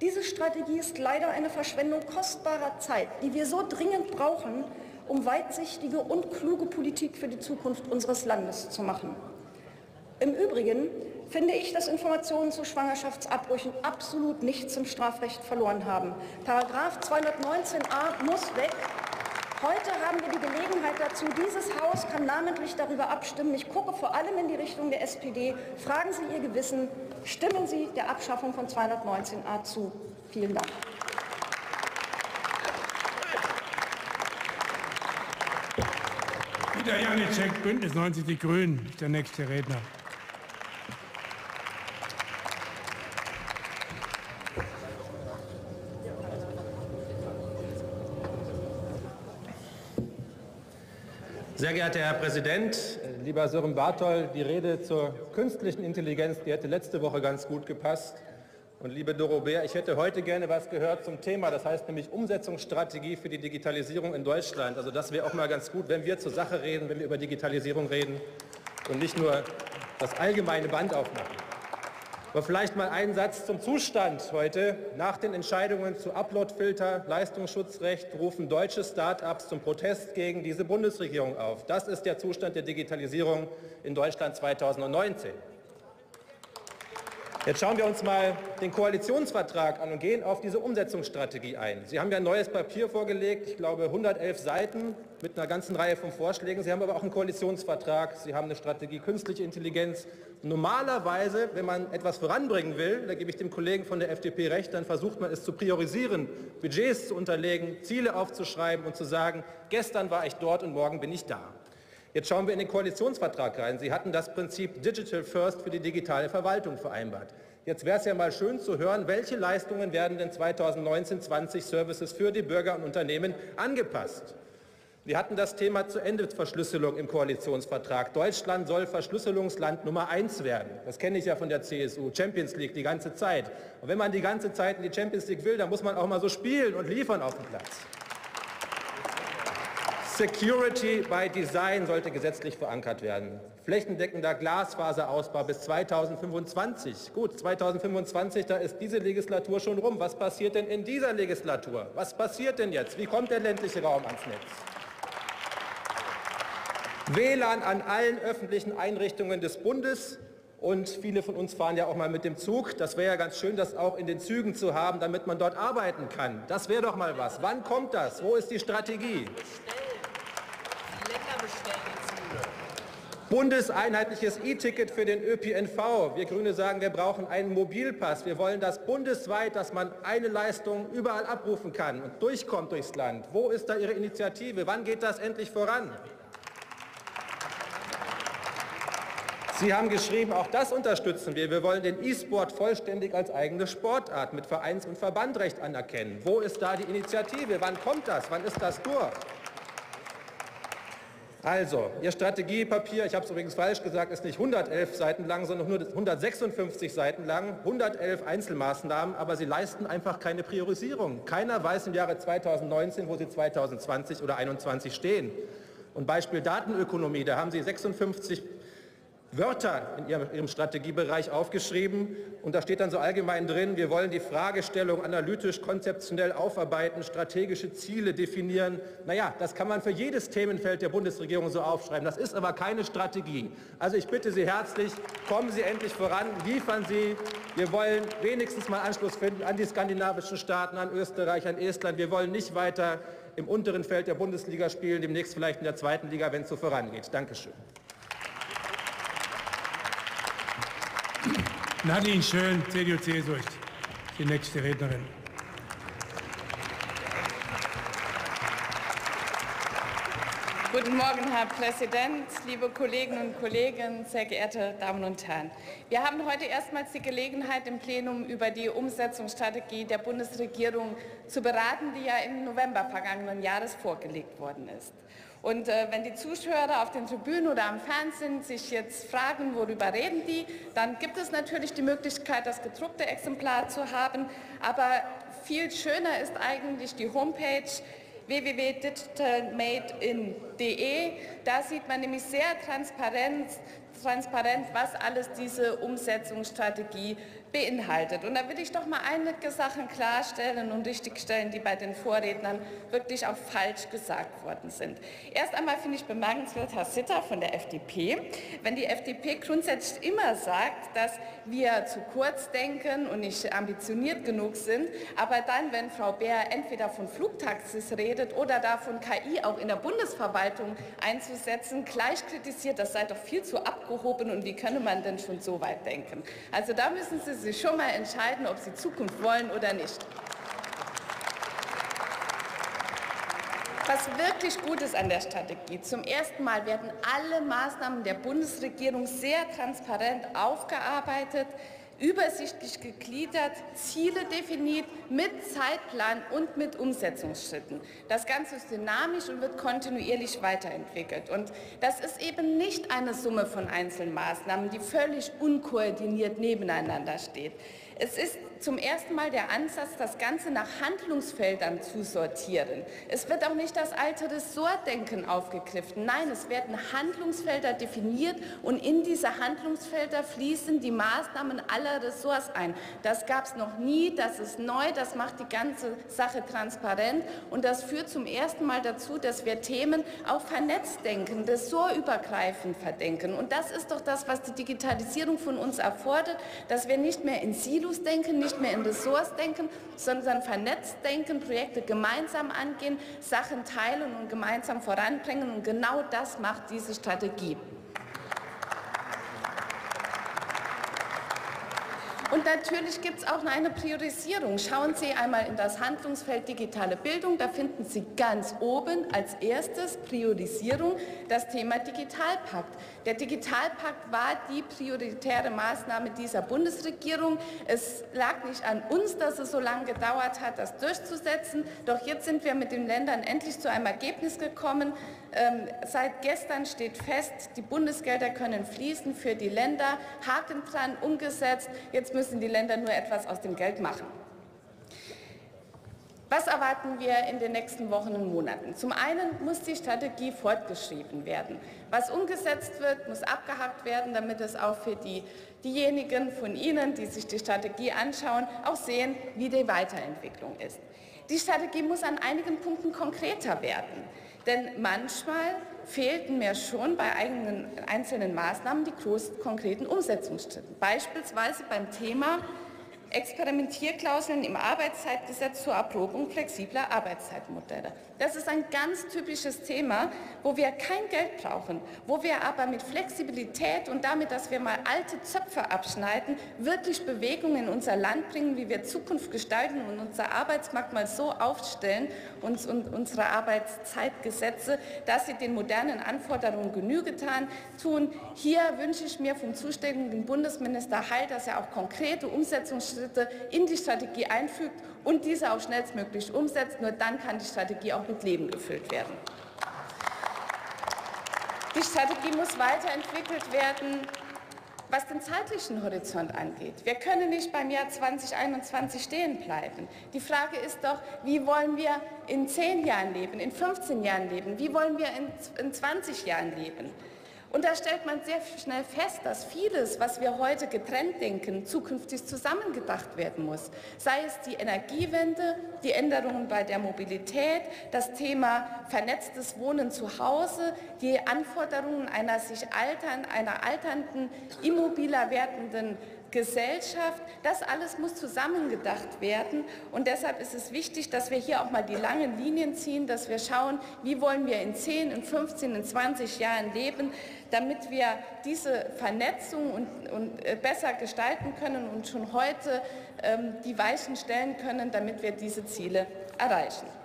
Speaker 7: Diese Strategie ist leider eine Verschwendung kostbarer Zeit, die wir so dringend brauchen, um weitsichtige und kluge Politik für die Zukunft unseres Landes zu machen. Im Übrigen finde ich, dass Informationen zu Schwangerschaftsabbrüchen absolut nichts im Strafrecht verloren haben. Paragraph 219a muss weg. Heute haben wir die Gelegenheit dazu. Dieses Haus kann namentlich darüber abstimmen. Ich gucke vor allem in die Richtung der SPD. Fragen Sie Ihr Gewissen. Stimmen Sie der Abschaffung von 219a zu. Vielen Dank.
Speaker 1: Peter Janicek, Bündnis 90 Die Grünen, der nächste Redner.
Speaker 8: Sehr geehrter Herr Präsident, lieber Sören Barthol, die Rede zur künstlichen Intelligenz, die hätte letzte Woche ganz gut gepasst. Und liebe Doro Bär, ich hätte heute gerne was gehört zum Thema, das heißt nämlich Umsetzungsstrategie für die Digitalisierung in Deutschland. Also das wäre auch mal ganz gut, wenn wir zur Sache reden, wenn wir über Digitalisierung reden und nicht nur das allgemeine Band aufmachen. Aber vielleicht mal einen Satz zum Zustand heute. Nach den Entscheidungen zu Uploadfilter, Leistungsschutzrecht rufen deutsche Start-ups zum Protest gegen diese Bundesregierung auf. Das ist der Zustand der Digitalisierung in Deutschland 2019. Jetzt schauen wir uns mal den Koalitionsvertrag an und gehen auf diese Umsetzungsstrategie ein. Sie haben ja ein neues Papier vorgelegt, ich glaube 111 Seiten mit einer ganzen Reihe von Vorschlägen. Sie haben aber auch einen Koalitionsvertrag, Sie haben eine Strategie künstliche Intelligenz. Normalerweise, wenn man etwas voranbringen will, da gebe ich dem Kollegen von der FDP recht, dann versucht man es zu priorisieren, Budgets zu unterlegen, Ziele aufzuschreiben und zu sagen, gestern war ich dort und morgen bin ich da. Jetzt schauen wir in den Koalitionsvertrag rein. Sie hatten das Prinzip Digital First für die digitale Verwaltung vereinbart. Jetzt wäre es ja mal schön zu hören, welche Leistungen werden denn 2019-20 Services für die Bürger und Unternehmen angepasst. Wir hatten das Thema zur Endeverschlüsselung im Koalitionsvertrag. Deutschland soll Verschlüsselungsland Nummer eins werden. Das kenne ich ja von der CSU. Champions League die ganze Zeit. Und wenn man die ganze Zeit in die Champions League will, dann muss man auch mal so spielen und liefern auf dem Platz. Security by Design sollte gesetzlich verankert werden. Flächendeckender Glasfaserausbau bis 2025. Gut, 2025, da ist diese Legislatur schon rum. Was passiert denn in dieser Legislatur? Was passiert denn jetzt? Wie kommt der ländliche Raum ans Netz? WLAN an allen öffentlichen Einrichtungen des Bundes. Und viele von uns fahren ja auch mal mit dem Zug. Das wäre ja ganz schön, das auch in den Zügen zu haben, damit man dort arbeiten kann. Das wäre doch mal was. Wann kommt das? Wo ist die Strategie? Bundeseinheitliches E-Ticket für den ÖPNV. Wir Grüne sagen, wir brauchen einen Mobilpass. Wir wollen das bundesweit, dass man eine Leistung überall abrufen kann und durchkommt durchs Land. Wo ist da Ihre Initiative? Wann geht das endlich voran? Sie haben geschrieben, auch das unterstützen wir. Wir wollen den E-Sport vollständig als eigene Sportart mit Vereins- und Verbandrecht anerkennen. Wo ist da die Initiative? Wann kommt das? Wann ist das durch? Also, Ihr Strategiepapier, ich habe es übrigens falsch gesagt, ist nicht 111 Seiten lang, sondern nur 156 Seiten lang, 111 Einzelmaßnahmen, aber Sie leisten einfach keine Priorisierung. Keiner weiß im Jahre 2019, wo Sie 2020 oder 2021 stehen. Und Beispiel Datenökonomie, da haben Sie 56 Wörter in Ihrem Strategiebereich aufgeschrieben und da steht dann so allgemein drin, wir wollen die Fragestellung analytisch, konzeptionell aufarbeiten, strategische Ziele definieren. Naja, das kann man für jedes Themenfeld der Bundesregierung so aufschreiben. Das ist aber keine Strategie. Also ich bitte Sie herzlich, kommen Sie endlich voran, liefern Sie. Wir wollen wenigstens mal Anschluss finden an die skandinavischen Staaten, an Österreich, an Estland. Wir wollen nicht weiter im unteren Feld der Bundesliga spielen, demnächst vielleicht in der zweiten Liga, wenn es so vorangeht. Dankeschön.
Speaker 1: Nadine Schön, CDU-CSU, die nächste Rednerin.
Speaker 2: Guten Morgen, Herr Präsident, liebe Kolleginnen und Kollegen, sehr geehrte Damen und Herren. Wir haben heute erstmals die Gelegenheit, im Plenum über die Umsetzungsstrategie der Bundesregierung zu beraten, die ja im November vergangenen Jahres vorgelegt worden ist. Und äh, wenn die Zuschauer auf den Tribünen oder am Fernsehen sich jetzt fragen, worüber reden die, dann gibt es natürlich die Möglichkeit, das gedruckte Exemplar zu haben. Aber viel schöner ist eigentlich die Homepage www.digitalmadein.de. Da sieht man nämlich sehr transparent, transparent, was alles diese Umsetzungsstrategie beinhaltet. Und da will ich doch mal einige Sachen klarstellen und richtigstellen, die bei den Vorrednern wirklich auch falsch gesagt worden sind. Erst einmal finde ich bemerkenswert, Herr Sitter von der FDP, wenn die FDP grundsätzlich immer sagt, dass wir zu kurz denken und nicht ambitioniert genug sind, aber dann, wenn Frau Bär entweder von Flugtaxis redet oder davon, KI auch in der Bundesverwaltung einzusetzen, gleich kritisiert, das sei doch viel zu abgehoben und wie könne man denn schon so weit denken. Also da müssen Sie sich schon mal entscheiden, ob sie Zukunft wollen oder nicht. Was wirklich gut ist an der Strategie, zum ersten Mal werden alle Maßnahmen der Bundesregierung sehr transparent aufgearbeitet übersichtlich gegliedert, Ziele definiert, mit Zeitplan und mit Umsetzungsschritten. Das Ganze ist dynamisch und wird kontinuierlich weiterentwickelt. Und das ist eben nicht eine Summe von Einzelmaßnahmen, die völlig unkoordiniert nebeneinander steht. Es ist zum ersten Mal der Ansatz, das Ganze nach Handlungsfeldern zu sortieren. Es wird auch nicht das alte Ressortdenken aufgegriffen. Nein, es werden Handlungsfelder definiert und in diese Handlungsfelder fließen die Maßnahmen aller Ressorts ein. Das gab es noch nie, das ist neu, das macht die ganze Sache transparent und das führt zum ersten Mal dazu, dass wir Themen auch vernetzt denken, ressortübergreifend verdenken. Und das ist doch das, was die Digitalisierung von uns erfordert, dass wir nicht mehr in Silos denken, nicht mehr in Ressorts denken, sondern vernetzt denken, Projekte gemeinsam angehen, Sachen teilen und gemeinsam voranbringen. Und genau das macht diese Strategie. Und natürlich gibt es auch eine Priorisierung. Schauen Sie einmal in das Handlungsfeld digitale Bildung. Da finden Sie ganz oben als erstes Priorisierung das Thema Digitalpakt. Der Digitalpakt war die prioritäre Maßnahme dieser Bundesregierung. Es lag nicht an uns, dass es so lange gedauert hat, das durchzusetzen. Doch jetzt sind wir mit den Ländern endlich zu einem Ergebnis gekommen. Ähm, seit gestern steht fest, die Bundesgelder können fließen für die Länder. Haken dran, umgesetzt. Jetzt müssen die Länder nur etwas aus dem Geld machen. Was erwarten wir in den nächsten Wochen und Monaten? Zum einen muss die Strategie fortgeschrieben werden. Was umgesetzt wird, muss abgehakt werden, damit es auch für die, diejenigen von Ihnen, die sich die Strategie anschauen, auch sehen, wie die Weiterentwicklung ist. Die Strategie muss an einigen Punkten konkreter werden. Denn manchmal fehlten mir schon bei eigenen, einzelnen Maßnahmen die konkreten Umsetzungsschritte. Beispielsweise beim Thema Experimentierklauseln im Arbeitszeitgesetz zur Erprobung flexibler Arbeitszeitmodelle. Das ist ein ganz typisches Thema, wo wir kein Geld brauchen, wo wir aber mit Flexibilität und damit, dass wir mal alte Zöpfe abschneiden, wirklich Bewegung in unser Land bringen, wie wir Zukunft gestalten und unser Arbeitsmarkt mal so aufstellen und, und unsere Arbeitszeitgesetze, dass sie den modernen Anforderungen Genüge tun. Hier wünsche ich mir vom zuständigen Bundesminister Heil, dass er auch konkrete Umsetzungsschritte Schritte in die Strategie einfügt und diese auch schnellstmöglich umsetzt. Nur dann kann die Strategie auch mit Leben gefüllt werden. Die Strategie muss weiterentwickelt werden, was den zeitlichen Horizont angeht. Wir können nicht beim Jahr 2021 stehen bleiben. Die Frage ist doch, wie wollen wir in 10 Jahren leben, in 15 Jahren leben, wie wollen wir in 20 Jahren leben? Und da stellt man sehr schnell fest, dass vieles, was wir heute getrennt denken, zukünftig zusammengedacht werden muss. Sei es die Energiewende, die Änderungen bei der Mobilität, das Thema vernetztes Wohnen zu Hause, die Anforderungen einer sich altern, einer alternden, immobiler werdenden Gesellschaft, das alles muss zusammengedacht werden. Und deshalb ist es wichtig, dass wir hier auch mal die langen Linien ziehen, dass wir schauen, wie wollen wir in 10, in 15, in 20 Jahren leben, damit wir diese Vernetzung und, und äh, besser gestalten können und schon heute ähm, die Weichen stellen können, damit wir diese Ziele erreichen.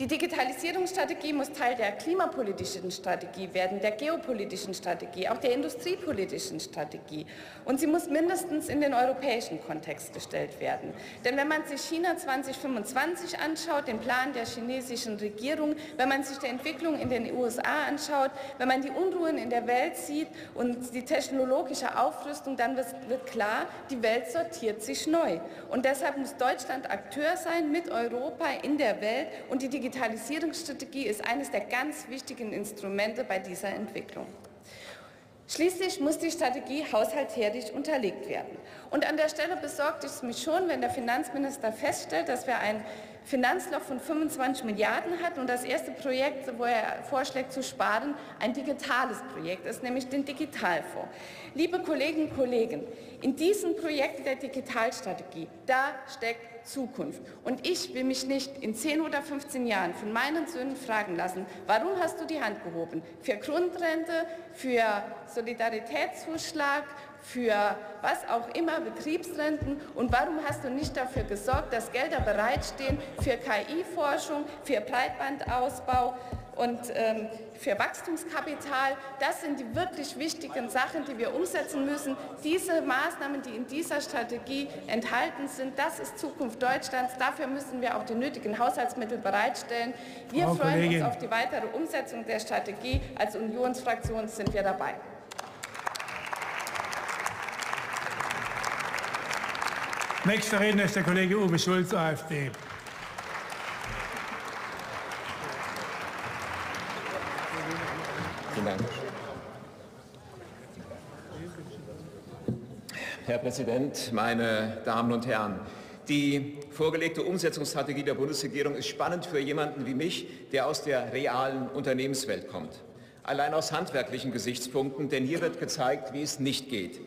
Speaker 2: Die Digitalisierungsstrategie muss Teil der klimapolitischen Strategie werden, der geopolitischen Strategie, auch der industriepolitischen Strategie. Und sie muss mindestens in den europäischen Kontext gestellt werden. Denn wenn man sich China 2025 anschaut, den Plan der chinesischen Regierung, wenn man sich die Entwicklung in den USA anschaut, wenn man die Unruhen in der Welt sieht und die technologische Aufrüstung, dann wird klar, die Welt sortiert sich neu. Und deshalb muss Deutschland Akteur sein mit Europa in der Welt und die Digitalisierungsstrategie ist eines der ganz wichtigen Instrumente bei dieser Entwicklung. Schließlich muss die Strategie haushalterisch unterlegt werden. Und an der Stelle besorgt es mich schon, wenn der Finanzminister feststellt, dass wir ein Finanzloch von 25 Milliarden hat und das erste Projekt, wo er vorschlägt zu sparen, ein digitales Projekt ist, nämlich den Digitalfonds. Liebe Kolleginnen und Kollegen, in diesem Projekt der Digitalstrategie, da steckt Zukunft. Und ich will mich nicht in 10 oder 15 Jahren von meinen Söhnen fragen lassen, warum hast du die Hand gehoben? Für Grundrente, für Solidaritätszuschlag, für was auch immer, Betriebsrenten und warum hast du nicht dafür gesorgt, dass Gelder bereitstehen für KI-Forschung, für Breitbandausbau und ähm, für Wachstumskapital. Das sind die wirklich wichtigen Sachen, die wir umsetzen müssen. Diese Maßnahmen, die in dieser Strategie enthalten sind, das ist Zukunft Deutschlands. Dafür müssen wir auch die nötigen Haushaltsmittel bereitstellen. Wir Frau freuen Kollegin. uns auf die weitere Umsetzung der Strategie. Als Unionsfraktion sind wir dabei.
Speaker 1: Nächster Redner ist der Kollege Uwe Schulz, AfD.
Speaker 9: Vielen Dank. Herr Präsident, meine Damen und Herren! Die vorgelegte Umsetzungsstrategie der Bundesregierung ist spannend für jemanden wie mich, der aus der realen Unternehmenswelt kommt. Allein aus handwerklichen Gesichtspunkten, denn hier wird gezeigt, wie es nicht geht.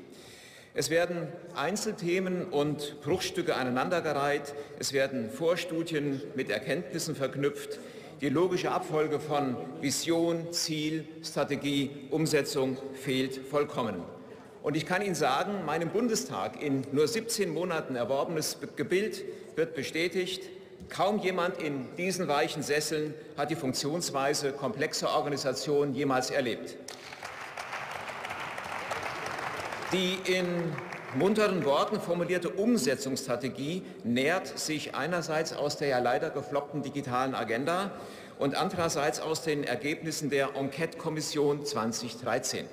Speaker 9: Es werden Einzelthemen und Bruchstücke aneinandergereiht, es werden Vorstudien mit Erkenntnissen verknüpft, die logische Abfolge von Vision, Ziel, Strategie, Umsetzung fehlt vollkommen. Und ich kann Ihnen sagen, mein im Bundestag in nur 17 Monaten erworbenes Gebild wird bestätigt. Kaum jemand in diesen weichen Sesseln hat die Funktionsweise komplexer Organisationen jemals erlebt. Die in munteren Worten formulierte Umsetzungsstrategie nährt sich einerseits aus der ja leider gefloppten digitalen Agenda und andererseits aus den Ergebnissen der Enquete-Kommission 2013.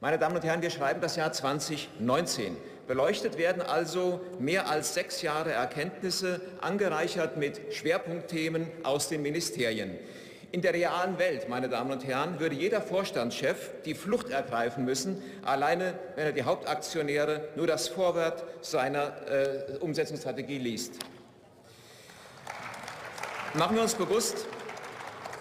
Speaker 9: Meine Damen und Herren, wir schreiben das Jahr 2019. Beleuchtet werden also mehr als sechs Jahre Erkenntnisse, angereichert mit Schwerpunktthemen aus den Ministerien. In der realen Welt, meine Damen und Herren, würde jeder Vorstandschef die Flucht ergreifen müssen, alleine wenn er die Hauptaktionäre nur das Vorwort seiner äh, Umsetzungsstrategie liest. Machen wir uns bewusst,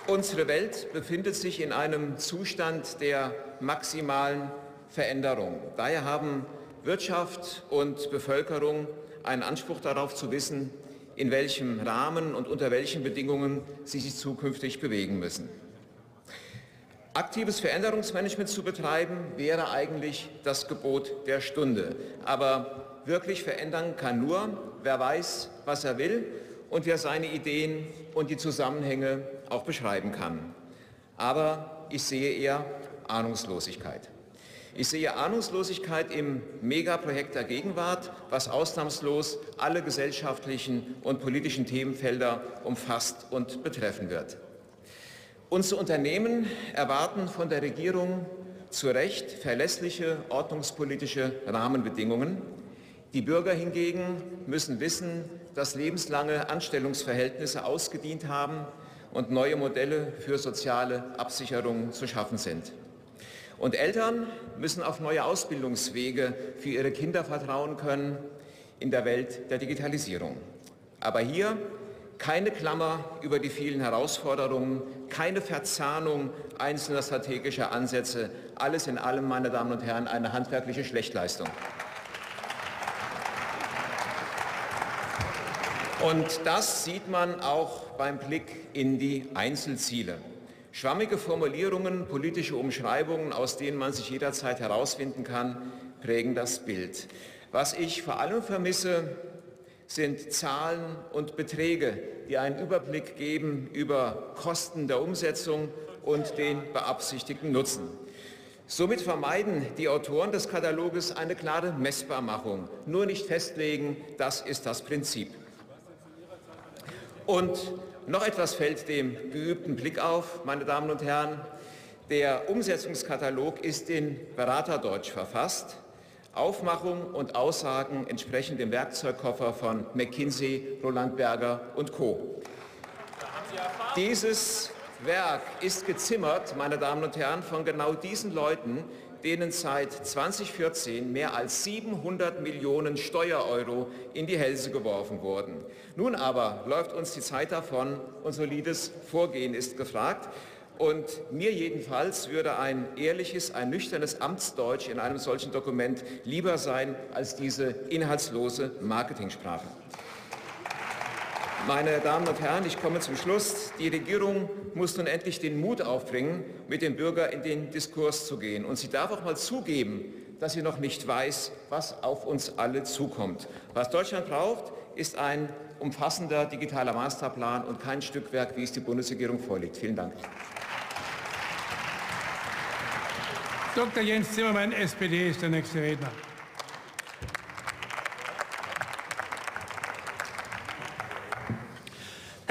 Speaker 9: unsere Welt befindet sich in einem Zustand der maximalen Veränderung. Daher haben Wirtschaft und Bevölkerung einen Anspruch darauf zu wissen, in welchem Rahmen und unter welchen Bedingungen sie sich zukünftig bewegen müssen. Aktives Veränderungsmanagement zu betreiben, wäre eigentlich das Gebot der Stunde. Aber wirklich verändern kann nur, wer weiß, was er will und wer seine Ideen und die Zusammenhänge auch beschreiben kann. Aber ich sehe eher Ahnungslosigkeit. Ich sehe Ahnungslosigkeit im Megaprojekt der Gegenwart, was ausnahmslos alle gesellschaftlichen und politischen Themenfelder umfasst und betreffen wird. Unsere Unternehmen erwarten von der Regierung zu Recht verlässliche ordnungspolitische Rahmenbedingungen. Die Bürger hingegen müssen wissen, dass lebenslange Anstellungsverhältnisse ausgedient haben und neue Modelle für soziale Absicherung zu schaffen sind. Und Eltern müssen auf neue Ausbildungswege für ihre Kinder vertrauen können in der Welt der Digitalisierung. Aber hier keine Klammer über die vielen Herausforderungen, keine Verzahnung einzelner strategischer Ansätze. Alles in allem, meine Damen und Herren, eine handwerkliche Schlechtleistung. Und das sieht man auch beim Blick in die Einzelziele. Schwammige Formulierungen, politische Umschreibungen, aus denen man sich jederzeit herausfinden kann, prägen das Bild. Was ich vor allem vermisse, sind Zahlen und Beträge, die einen Überblick geben über Kosten der Umsetzung und den beabsichtigten Nutzen. Somit vermeiden die Autoren des Kataloges eine klare Messbarmachung. Nur nicht festlegen, das ist das Prinzip. Und noch etwas fällt dem geübten Blick auf, meine Damen und Herren. Der Umsetzungskatalog ist in Beraterdeutsch verfasst. Aufmachung und Aussagen entsprechen dem Werkzeugkoffer von McKinsey, Roland Berger und Co. Dieses Werk ist gezimmert, meine Damen und Herren, von genau diesen Leuten, denen seit 2014 mehr als 700 Millionen Steuereuro in die Hälse geworfen wurden. Nun aber läuft uns die Zeit davon und solides Vorgehen ist gefragt. Und mir jedenfalls würde ein ehrliches, ein nüchternes Amtsdeutsch in einem solchen Dokument lieber sein als diese inhaltslose Marketingsprache. Meine Damen und Herren, ich komme zum Schluss. Die Regierung muss nun endlich den Mut aufbringen, mit dem Bürger in den Diskurs zu gehen. Und sie darf auch mal zugeben, dass sie noch nicht weiß, was auf uns alle zukommt. Was Deutschland braucht, ist ein umfassender digitaler Masterplan und kein Stückwerk, wie es die Bundesregierung vorlegt. Vielen Dank.
Speaker 1: Dr. Jens Zimmermann, SPD, ist der nächste Redner.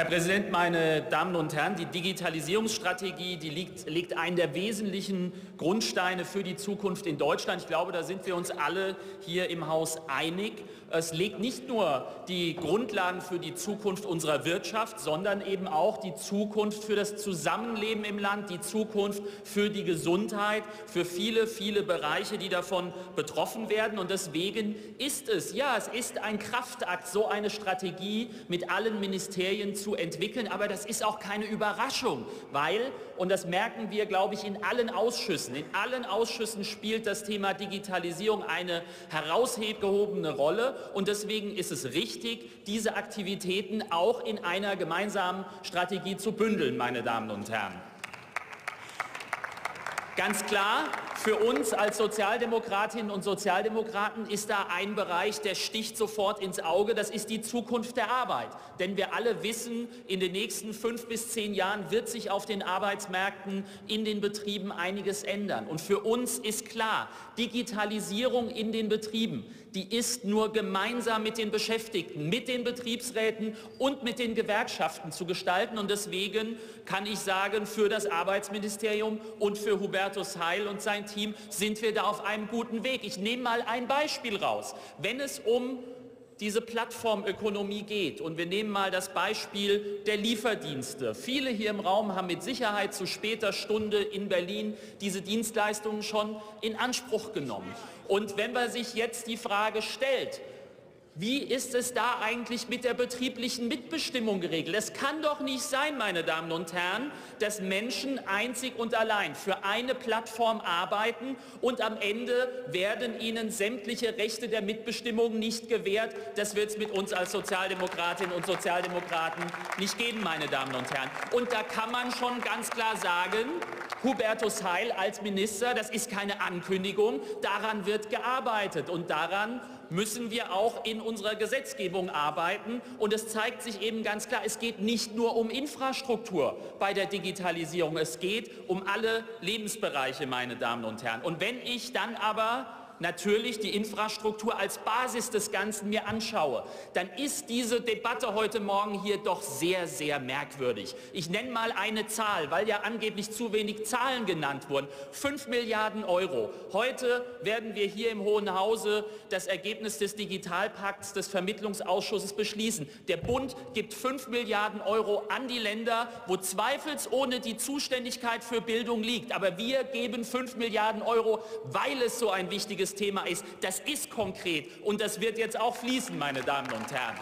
Speaker 10: Herr Präsident, meine Damen und Herren! Die Digitalisierungsstrategie die liegt, legt einen der wesentlichen Grundsteine für die Zukunft in Deutschland. Ich glaube, da sind wir uns alle hier im Haus einig. Es legt nicht nur die Grundlagen für die Zukunft unserer Wirtschaft, sondern eben auch die Zukunft für das Zusammenleben im Land, die Zukunft für die Gesundheit, für viele, viele Bereiche, die davon betroffen werden. Und deswegen ist es, ja, es ist ein Kraftakt, so eine Strategie mit allen Ministerien zu entwickeln. Aber das ist auch keine Überraschung, weil, und das merken wir, glaube ich, in allen Ausschüssen, in allen Ausschüssen spielt das Thema Digitalisierung eine herausgehobene Rolle. Und deswegen ist es richtig, diese Aktivitäten auch in einer gemeinsamen Strategie zu bündeln, meine Damen und Herren. Ganz klar, für uns als Sozialdemokratinnen und Sozialdemokraten ist da ein Bereich, der sticht sofort ins Auge, das ist die Zukunft der Arbeit. Denn wir alle wissen, in den nächsten fünf bis zehn Jahren wird sich auf den Arbeitsmärkten in den Betrieben einiges ändern. Und für uns ist klar, Digitalisierung in den Betrieben, die ist nur gemeinsam mit den Beschäftigten, mit den Betriebsräten und mit den Gewerkschaften zu gestalten. Und deswegen kann ich sagen, für das Arbeitsministerium und für Hubertus Heil und sein Team sind wir da auf einem guten Weg. Ich nehme mal ein Beispiel raus. Wenn es um diese Plattformökonomie geht. Und wir nehmen mal das Beispiel der Lieferdienste. Viele hier im Raum haben mit Sicherheit zu später Stunde in Berlin diese Dienstleistungen schon in Anspruch genommen. Und wenn man sich jetzt die Frage stellt, wie ist es da eigentlich mit der betrieblichen Mitbestimmung geregelt? Es kann doch nicht sein, meine Damen und Herren, dass Menschen einzig und allein für eine Plattform arbeiten und am Ende werden ihnen sämtliche Rechte der Mitbestimmung nicht gewährt. Das wird es mit uns als Sozialdemokratinnen und Sozialdemokraten nicht geben, meine Damen und Herren. Und da kann man schon ganz klar sagen, Hubertus Heil als Minister, das ist keine Ankündigung, daran wird gearbeitet und daran müssen wir auch in unserer Gesetzgebung arbeiten. Und es zeigt sich eben ganz klar, es geht nicht nur um Infrastruktur bei der Digitalisierung, es geht um alle Lebensbereiche, meine Damen und Herren. Und wenn ich dann aber natürlich die Infrastruktur als Basis des Ganzen mir anschaue, dann ist diese Debatte heute Morgen hier doch sehr, sehr merkwürdig. Ich nenne mal eine Zahl, weil ja angeblich zu wenig Zahlen genannt wurden. 5 Milliarden Euro. Heute werden wir hier im Hohen Hause das Ergebnis des Digitalpakts des Vermittlungsausschusses beschließen. Der Bund gibt 5 Milliarden Euro an die Länder, wo zweifelsohne die Zuständigkeit für Bildung liegt. Aber wir geben 5 Milliarden Euro, weil es so ein wichtiges Thema ist. Das ist konkret und das wird jetzt auch fließen, meine Damen und Herren.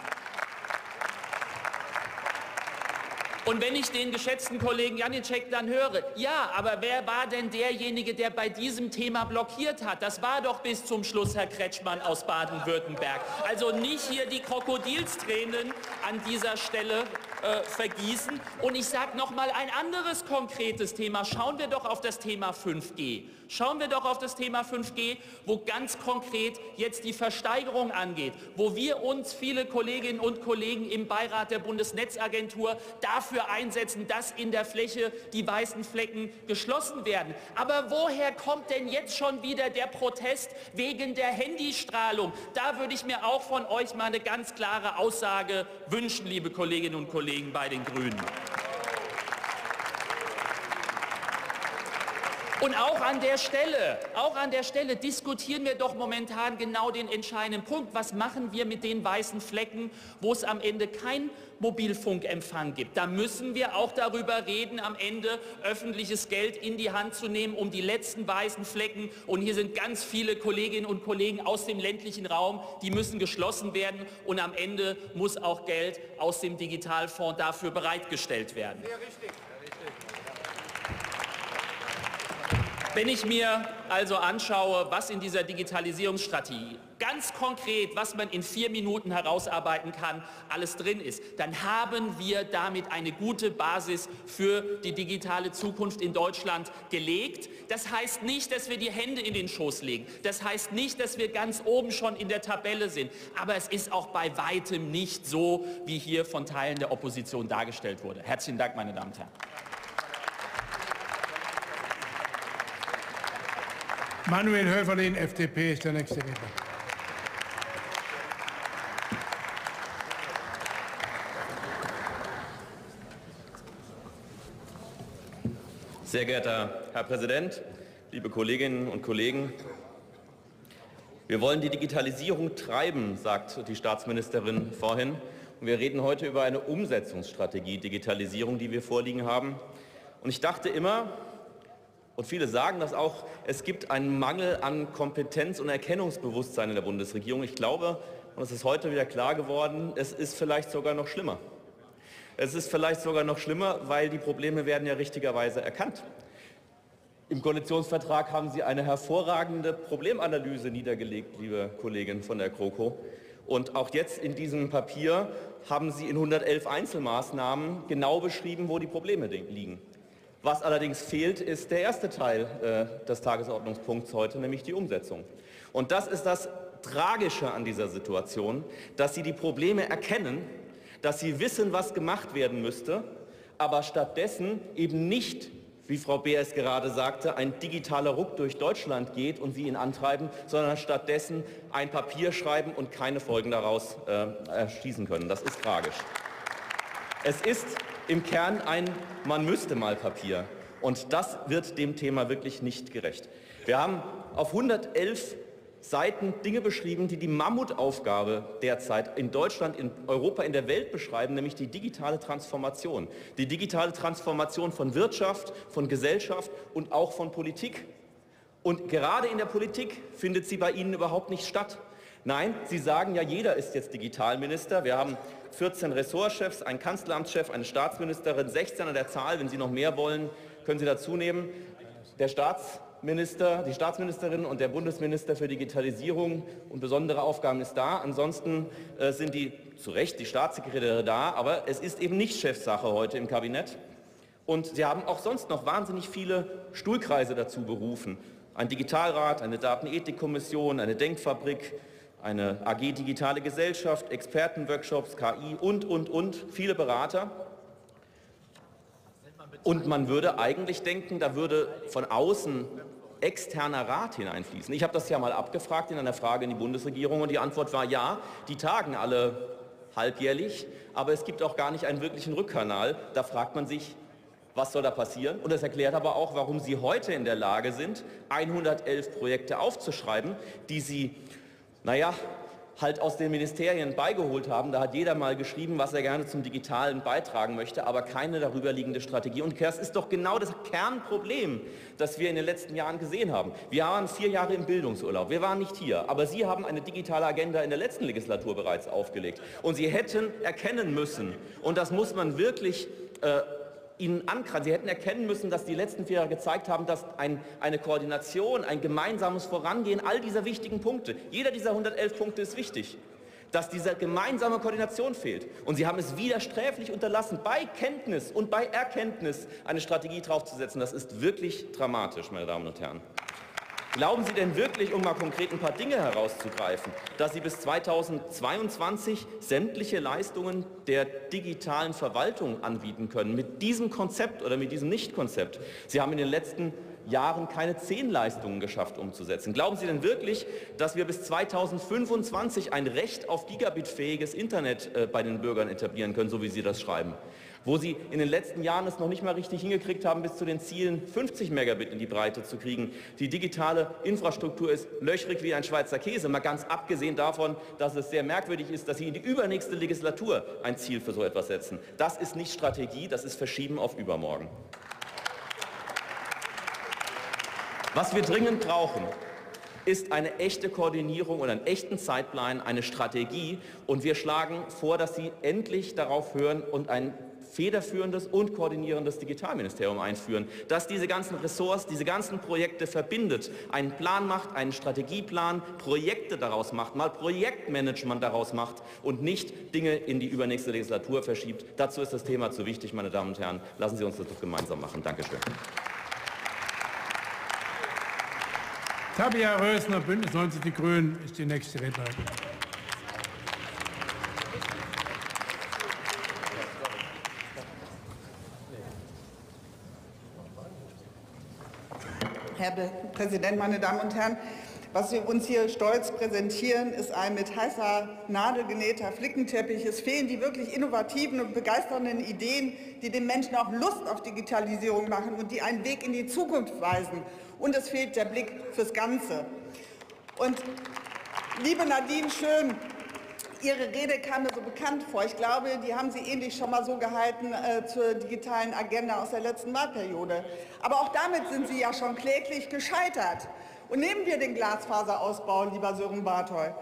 Speaker 10: Und wenn ich den geschätzten Kollegen Janicek dann höre, ja, aber wer war denn derjenige, der bei diesem Thema blockiert hat? Das war doch bis zum Schluss Herr Kretschmann aus Baden-Württemberg. Also nicht hier die Krokodilstränen an dieser Stelle äh, vergießen. Und ich sage noch mal ein anderes konkretes Thema. Schauen wir doch auf das Thema 5G. Schauen wir doch auf das Thema 5G, wo ganz konkret jetzt die Versteigerung angeht, wo wir uns viele Kolleginnen und Kollegen im Beirat der Bundesnetzagentur dafür einsetzen, dass in der Fläche die weißen Flecken geschlossen werden. Aber woher kommt denn jetzt schon wieder der Protest wegen der Handystrahlung? Da würde ich mir auch von euch mal eine ganz klare Aussage wünschen, liebe Kolleginnen und Kollegen. Bei den Grünen. Und auch an der Stelle, auch an der Stelle diskutieren wir doch momentan genau den entscheidenden Punkt. Was machen wir mit den weißen Flecken, wo es am Ende kein Mobilfunkempfang gibt? Da müssen wir auch darüber reden, am Ende öffentliches Geld in die Hand zu nehmen, um die letzten weißen Flecken, und hier sind ganz viele Kolleginnen und Kollegen aus dem ländlichen Raum, die müssen geschlossen werden. Und am Ende muss auch Geld aus dem Digitalfonds dafür bereitgestellt werden. Sehr richtig. Wenn ich mir also anschaue, was in dieser Digitalisierungsstrategie ganz konkret, was man in vier Minuten herausarbeiten kann, alles drin ist, dann haben wir damit eine gute Basis für die digitale Zukunft in Deutschland gelegt. Das heißt nicht, dass wir die Hände in den Schoß legen. Das heißt nicht, dass wir ganz oben schon in der Tabelle sind. Aber es ist auch bei weitem nicht so, wie hier von Teilen der Opposition dargestellt wurde. Herzlichen Dank, meine Damen und Herren.
Speaker 1: Manuel Höferlin, FDP, ist der nächste Redner.
Speaker 11: Sehr geehrter Herr Präsident, liebe Kolleginnen und Kollegen! Wir wollen die Digitalisierung treiben, sagt die Staatsministerin vorhin. Und wir reden heute über eine Umsetzungsstrategie Digitalisierung, die wir vorliegen haben. Und ich dachte immer, und viele sagen das auch, es gibt einen Mangel an Kompetenz und Erkennungsbewusstsein in der Bundesregierung. Ich glaube, und es ist heute wieder klar geworden, es ist vielleicht sogar noch schlimmer. Es ist vielleicht sogar noch schlimmer, weil die Probleme werden ja richtigerweise erkannt. Im Koalitionsvertrag haben Sie eine hervorragende Problemanalyse niedergelegt, liebe Kollegin von der GroKo. Und auch jetzt in diesem Papier haben Sie in 111 Einzelmaßnahmen genau beschrieben, wo die Probleme liegen. Was allerdings fehlt, ist der erste Teil äh, des Tagesordnungspunkts heute, nämlich die Umsetzung. Und das ist das Tragische an dieser Situation, dass Sie die Probleme erkennen, dass Sie wissen, was gemacht werden müsste, aber stattdessen eben nicht wie Frau Beers gerade sagte, ein digitaler Ruck durch Deutschland geht und sie ihn antreiben, sondern stattdessen ein Papier schreiben und keine Folgen daraus äh, erschließen können. Das ist tragisch. Es ist im Kern ein Man müsste mal Papier. Und das wird dem Thema wirklich nicht gerecht. Wir haben auf 111 Seiten Dinge beschrieben, die die Mammutaufgabe derzeit in Deutschland, in Europa, in der Welt beschreiben, nämlich die digitale Transformation. Die digitale Transformation von Wirtschaft, von Gesellschaft und auch von Politik. Und gerade in der Politik findet sie bei Ihnen überhaupt nicht statt. Nein, Sie sagen ja, jeder ist jetzt Digitalminister. Wir haben 14 Ressortchefs, einen Kanzleramtschef, eine Staatsministerin, 16 an der Zahl. Wenn Sie noch mehr wollen, können Sie dazu nehmen. Der Staats Minister, die Staatsministerin und der Bundesminister für Digitalisierung und besondere Aufgaben ist da. Ansonsten äh, sind die zu Recht die Staatssekretäre da, aber es ist eben nicht Chefsache heute im Kabinett. Und Sie haben auch sonst noch wahnsinnig viele Stuhlkreise dazu berufen. Ein Digitalrat, eine Datenethikkommission, eine Denkfabrik, eine AG Digitale Gesellschaft, Expertenworkshops, KI und, und, und, viele Berater. Und man würde eigentlich denken, da würde von außen externer Rat hineinfließen. Ich habe das ja mal abgefragt in einer Frage in die Bundesregierung und die Antwort war ja, die tagen alle halbjährlich, aber es gibt auch gar nicht einen wirklichen Rückkanal. Da fragt man sich, was soll da passieren? Und das erklärt aber auch, warum Sie heute in der Lage sind, 111 Projekte aufzuschreiben, die Sie, naja, halt aus den Ministerien beigeholt haben. Da hat jeder mal geschrieben, was er gerne zum Digitalen beitragen möchte, aber keine darüberliegende Strategie. Und das ist doch genau das Kernproblem, das wir in den letzten Jahren gesehen haben. Wir waren vier Jahre im Bildungsurlaub. Wir waren nicht hier. Aber Sie haben eine digitale Agenda in der letzten Legislatur bereits aufgelegt. Und Sie hätten erkennen müssen, und das muss man wirklich äh, ihnen ankreiden. Sie hätten erkennen müssen, dass die letzten vier Jahre gezeigt haben, dass ein, eine Koordination, ein gemeinsames Vorangehen all dieser wichtigen Punkte, jeder dieser 111 Punkte ist wichtig, dass diese gemeinsame Koordination fehlt. Und Sie haben es widersträflich unterlassen, bei Kenntnis und bei Erkenntnis eine Strategie draufzusetzen. Das ist wirklich dramatisch, meine Damen und Herren. Glauben Sie denn wirklich, um mal konkret ein paar Dinge herauszugreifen, dass Sie bis 2022 sämtliche Leistungen der digitalen Verwaltung anbieten können mit diesem Konzept oder mit diesem Nicht-Konzept? Sie haben in den letzten Jahren keine zehn Leistungen geschafft umzusetzen. Glauben Sie denn wirklich, dass wir bis 2025 ein Recht auf gigabitfähiges Internet äh, bei den Bürgern etablieren können, so wie Sie das schreiben? Wo sie in den letzten Jahren es noch nicht mal richtig hingekriegt haben, bis zu den Zielen 50 Megabit in die Breite zu kriegen. Die digitale Infrastruktur ist löchrig wie ein Schweizer Käse, mal ganz abgesehen davon, dass es sehr merkwürdig ist, dass Sie in die übernächste Legislatur ein Ziel für so etwas setzen. Das ist nicht Strategie, das ist Verschieben auf übermorgen. Was wir dringend brauchen, ist eine echte Koordinierung und einen echten Zeitplan, eine Strategie. Und wir schlagen vor, dass Sie endlich darauf hören und ein federführendes und koordinierendes Digitalministerium einführen, das diese ganzen Ressorts, diese ganzen Projekte verbindet, einen Plan macht, einen Strategieplan, Projekte daraus macht, mal Projektmanagement daraus macht und nicht Dinge in die übernächste Legislatur verschiebt. Dazu ist das Thema zu wichtig, meine Damen und Herren. Lassen Sie uns das doch gemeinsam machen. Dankeschön.
Speaker 1: Tabia Rösner, Bündnis 90 Die Grünen, ist die nächste Rednerin.
Speaker 12: Herr Präsident, meine Damen und Herren! Was wir uns hier stolz präsentieren, ist ein mit heißer Nadel genähter Flickenteppich. Es fehlen die wirklich innovativen und begeisternden Ideen, die den Menschen auch Lust auf Digitalisierung machen und die einen Weg in die Zukunft weisen. Und es fehlt der Blick fürs Ganze. Und Liebe Nadine Schön, Ihre Rede kam mir so bekannt vor. Ich glaube, die haben Sie ähnlich schon mal so gehalten äh, zur digitalen Agenda aus der letzten Wahlperiode. Aber auch damit sind Sie ja schon kläglich gescheitert. Und nehmen wir den Glasfaserausbau, lieber Sören Barthol.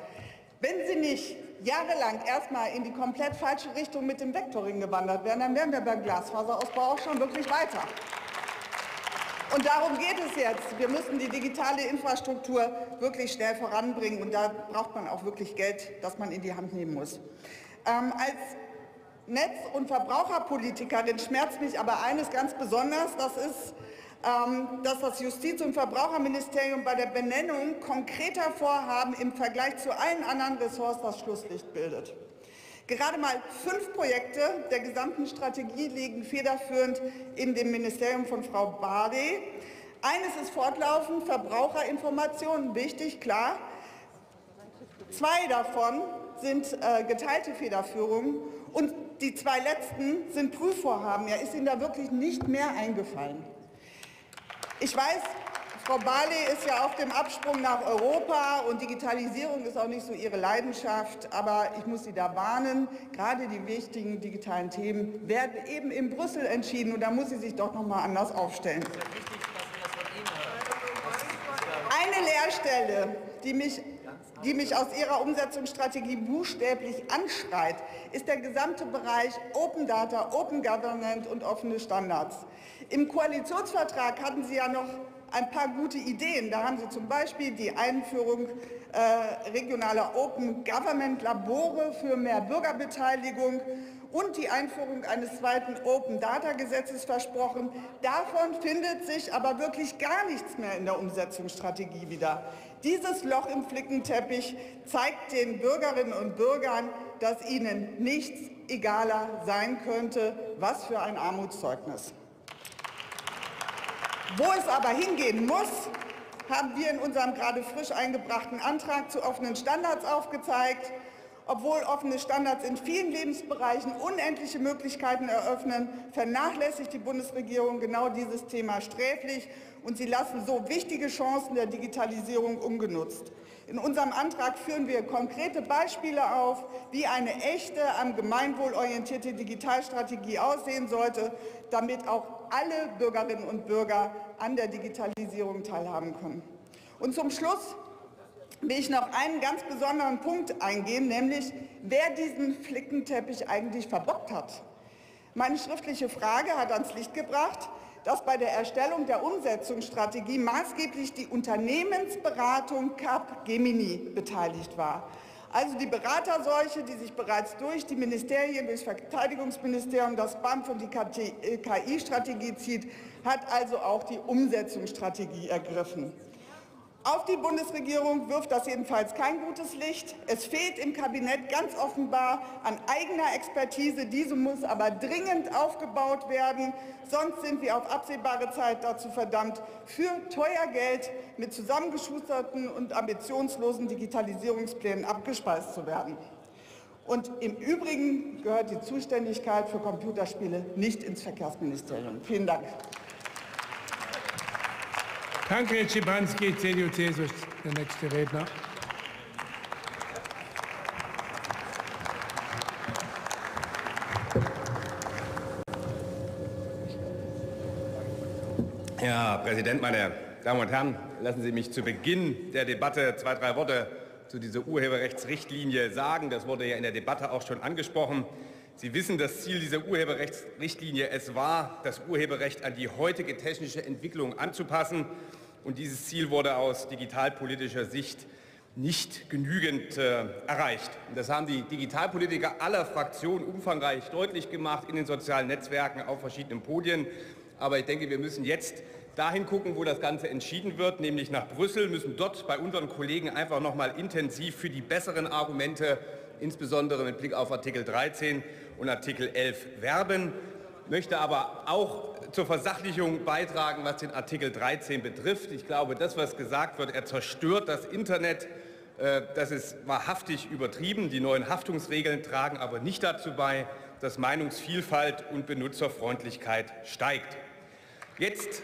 Speaker 12: Wenn Sie nicht jahrelang erstmal in die komplett falsche Richtung mit dem Vektoring gewandert wären, dann wären wir beim Glasfaserausbau auch schon wirklich weiter. Und darum geht es jetzt. Wir müssen die digitale Infrastruktur wirklich schnell voranbringen. Und da braucht man auch wirklich Geld, das man in die Hand nehmen muss. Ähm, als Netz- und Verbraucherpolitikerin schmerzt mich aber eines ganz besonders. Das ist, dass das Justiz- und Verbraucherministerium bei der Benennung konkreter Vorhaben im Vergleich zu allen anderen Ressorts das Schlusslicht bildet. Gerade mal fünf Projekte der gesamten Strategie liegen federführend in dem Ministerium von Frau Bade. Eines ist fortlaufend Verbraucherinformationen, wichtig, klar. Zwei davon sind äh, geteilte Federführung und die zwei letzten sind Prüfvorhaben. Ja, ist Ihnen da wirklich nicht mehr eingefallen? Ich weiß, Frau Barley ist ja auf dem Absprung nach Europa und Digitalisierung ist auch nicht so ihre Leidenschaft. Aber ich muss Sie da warnen, gerade die wichtigen digitalen Themen werden eben in Brüssel entschieden. Und da muss sie sich doch noch mal anders aufstellen. Eine Lehrstelle, die mich die mich aus ihrer Umsetzungsstrategie buchstäblich anschreit, ist der gesamte Bereich Open Data, Open Government und offene Standards. Im Koalitionsvertrag hatten Sie ja noch ein paar gute Ideen. Da haben Sie zum Beispiel die Einführung äh, regionaler Open Government Labore für mehr Bürgerbeteiligung und die Einführung eines zweiten Open Data Gesetzes versprochen. Davon findet sich aber wirklich gar nichts mehr in der Umsetzungsstrategie wieder. Dieses Loch im Flickenteppich zeigt den Bürgerinnen und Bürgern, dass ihnen nichts egaler sein könnte. Was für ein Armutszeugnis. Wo es aber hingehen muss, haben wir in unserem gerade frisch eingebrachten Antrag zu offenen Standards aufgezeigt. Obwohl offene Standards in vielen Lebensbereichen unendliche Möglichkeiten eröffnen, vernachlässigt die Bundesregierung genau dieses Thema sträflich und sie lassen so wichtige Chancen der Digitalisierung ungenutzt. In unserem Antrag führen wir konkrete Beispiele auf, wie eine echte, am Gemeinwohl orientierte Digitalstrategie aussehen sollte, damit auch alle Bürgerinnen und Bürger an der Digitalisierung teilhaben können. Und zum Schluss will ich noch einen ganz besonderen Punkt eingehen, nämlich wer diesen Flickenteppich eigentlich verbockt hat. Meine schriftliche Frage hat ans Licht gebracht, dass bei der Erstellung der Umsetzungsstrategie maßgeblich die Unternehmensberatung Capgemini beteiligt war. Also die Beraterseuche, die sich bereits durch die Ministerien, durch das Verteidigungsministerium, das BAMF und die KI-Strategie zieht, hat also auch die Umsetzungsstrategie ergriffen. Auf die Bundesregierung wirft das jedenfalls kein gutes Licht. Es fehlt im Kabinett ganz offenbar an eigener Expertise. Diese muss aber dringend aufgebaut werden. Sonst sind wir auf absehbare Zeit dazu verdammt, für teuer Geld mit zusammengeschusterten und ambitionslosen Digitalisierungsplänen abgespeist zu werden. Und im Übrigen gehört die Zuständigkeit für Computerspiele nicht ins Verkehrsministerium. Vielen Dank.
Speaker 1: Tankred Schipanski, CDU-CSU, der nächste Redner.
Speaker 13: Herr Präsident, meine Damen und Herren, lassen Sie mich zu Beginn der Debatte zwei, drei Worte zu dieser Urheberrechtsrichtlinie sagen. Das wurde ja in der Debatte auch schon angesprochen. Sie wissen, das Ziel dieser Urheberrechtsrichtlinie es war, das Urheberrecht an die heutige technische Entwicklung anzupassen und dieses Ziel wurde aus digitalpolitischer Sicht nicht genügend äh, erreicht. Das haben die Digitalpolitiker aller Fraktionen umfangreich deutlich gemacht in den sozialen Netzwerken auf verschiedenen Podien. Aber ich denke, wir müssen jetzt dahin gucken, wo das Ganze entschieden wird, nämlich nach Brüssel, müssen dort bei unseren Kollegen einfach noch mal intensiv für die besseren Argumente, insbesondere mit Blick auf Artikel 13 und Artikel 11 werben möchte aber auch zur Versachlichung beitragen, was den Artikel 13 betrifft. Ich glaube, das, was gesagt wird, er zerstört das Internet. Äh, das ist wahrhaftig übertrieben. Die neuen Haftungsregeln tragen aber nicht dazu bei, dass Meinungsvielfalt und Benutzerfreundlichkeit steigt. Jetzt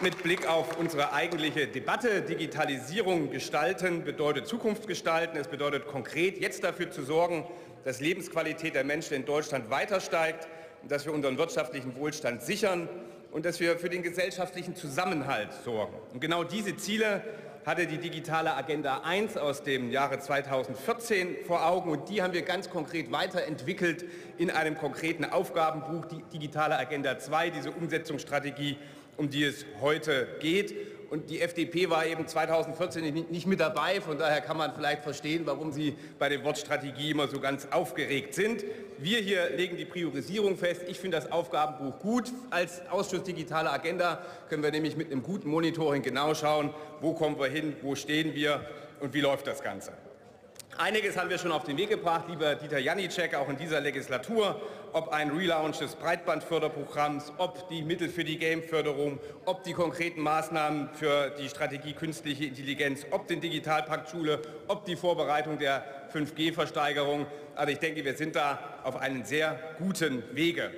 Speaker 13: mit Blick auf unsere eigentliche Debatte. Digitalisierung gestalten bedeutet Zukunft gestalten. Es bedeutet konkret, jetzt dafür zu sorgen, dass Lebensqualität der Menschen in Deutschland weiter steigt dass wir unseren wirtschaftlichen Wohlstand sichern und dass wir für den gesellschaftlichen Zusammenhalt sorgen. Und genau diese Ziele hatte die digitale Agenda 1 aus dem Jahre 2014 vor Augen und die haben wir ganz konkret weiterentwickelt in einem konkreten Aufgabenbuch, die digitale Agenda 2, diese Umsetzungsstrategie, um die es heute geht. Und die FDP war eben 2014 nicht mit dabei. Von daher kann man vielleicht verstehen, warum Sie bei der Wortstrategie immer so ganz aufgeregt sind. Wir hier legen die Priorisierung fest. Ich finde das Aufgabenbuch gut. Als Ausschuss Digitale Agenda können wir nämlich mit einem guten Monitoring genau schauen, wo kommen wir hin, wo stehen wir und wie läuft das Ganze. Einiges haben wir schon auf den Weg gebracht, lieber Dieter Janicek, auch in dieser Legislatur, ob ein Relaunch des Breitbandförderprogramms, ob die Mittel für die Gameförderung, ob die konkreten Maßnahmen für die Strategie künstliche Intelligenz, ob den Digitalpakt Schule, ob die Vorbereitung der 5G-Versteigerung. Also ich denke, wir sind da auf einem sehr guten Wege.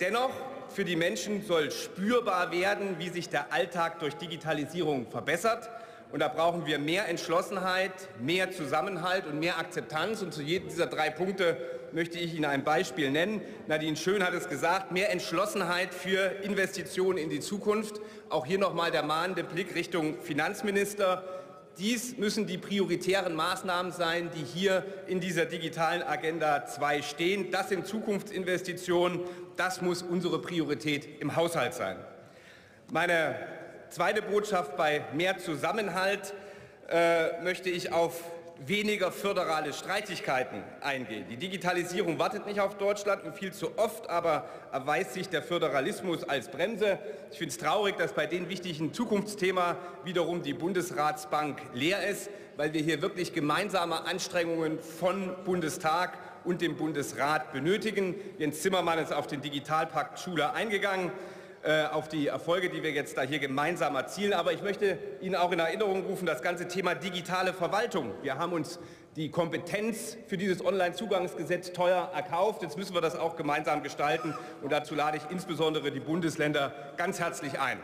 Speaker 13: Dennoch, für die Menschen soll spürbar werden, wie sich der Alltag durch Digitalisierung verbessert. Und da brauchen wir mehr Entschlossenheit, mehr Zusammenhalt und mehr Akzeptanz. Und zu jedem dieser drei Punkte möchte ich Ihnen ein Beispiel nennen. Nadine Schön hat es gesagt, mehr Entschlossenheit für Investitionen in die Zukunft. Auch hier nochmal der mahnende Blick Richtung Finanzminister. Dies müssen die prioritären Maßnahmen sein, die hier in dieser digitalen Agenda 2 stehen. Das sind Zukunftsinvestitionen. Das muss unsere Priorität im Haushalt sein. Meine Zweite Botschaft bei mehr Zusammenhalt äh, möchte ich auf weniger föderale Streitigkeiten eingehen. Die Digitalisierung wartet nicht auf Deutschland und viel zu oft aber erweist sich der Föderalismus als Bremse. Ich finde es traurig, dass bei dem wichtigen Zukunftsthema wiederum die Bundesratsbank leer ist, weil wir hier wirklich gemeinsame Anstrengungen von Bundestag und dem Bundesrat benötigen. Jens Zimmermann ist auf den Digitalpakt Schule eingegangen. Äh, auf die Erfolge, die wir jetzt da hier gemeinsam erzielen. Aber ich möchte Ihnen auch in Erinnerung rufen, das ganze Thema digitale Verwaltung. Wir haben uns die Kompetenz für dieses Onlinezugangsgesetz teuer erkauft. Jetzt müssen wir das auch gemeinsam gestalten. Und dazu lade ich insbesondere die Bundesländer ganz herzlich ein.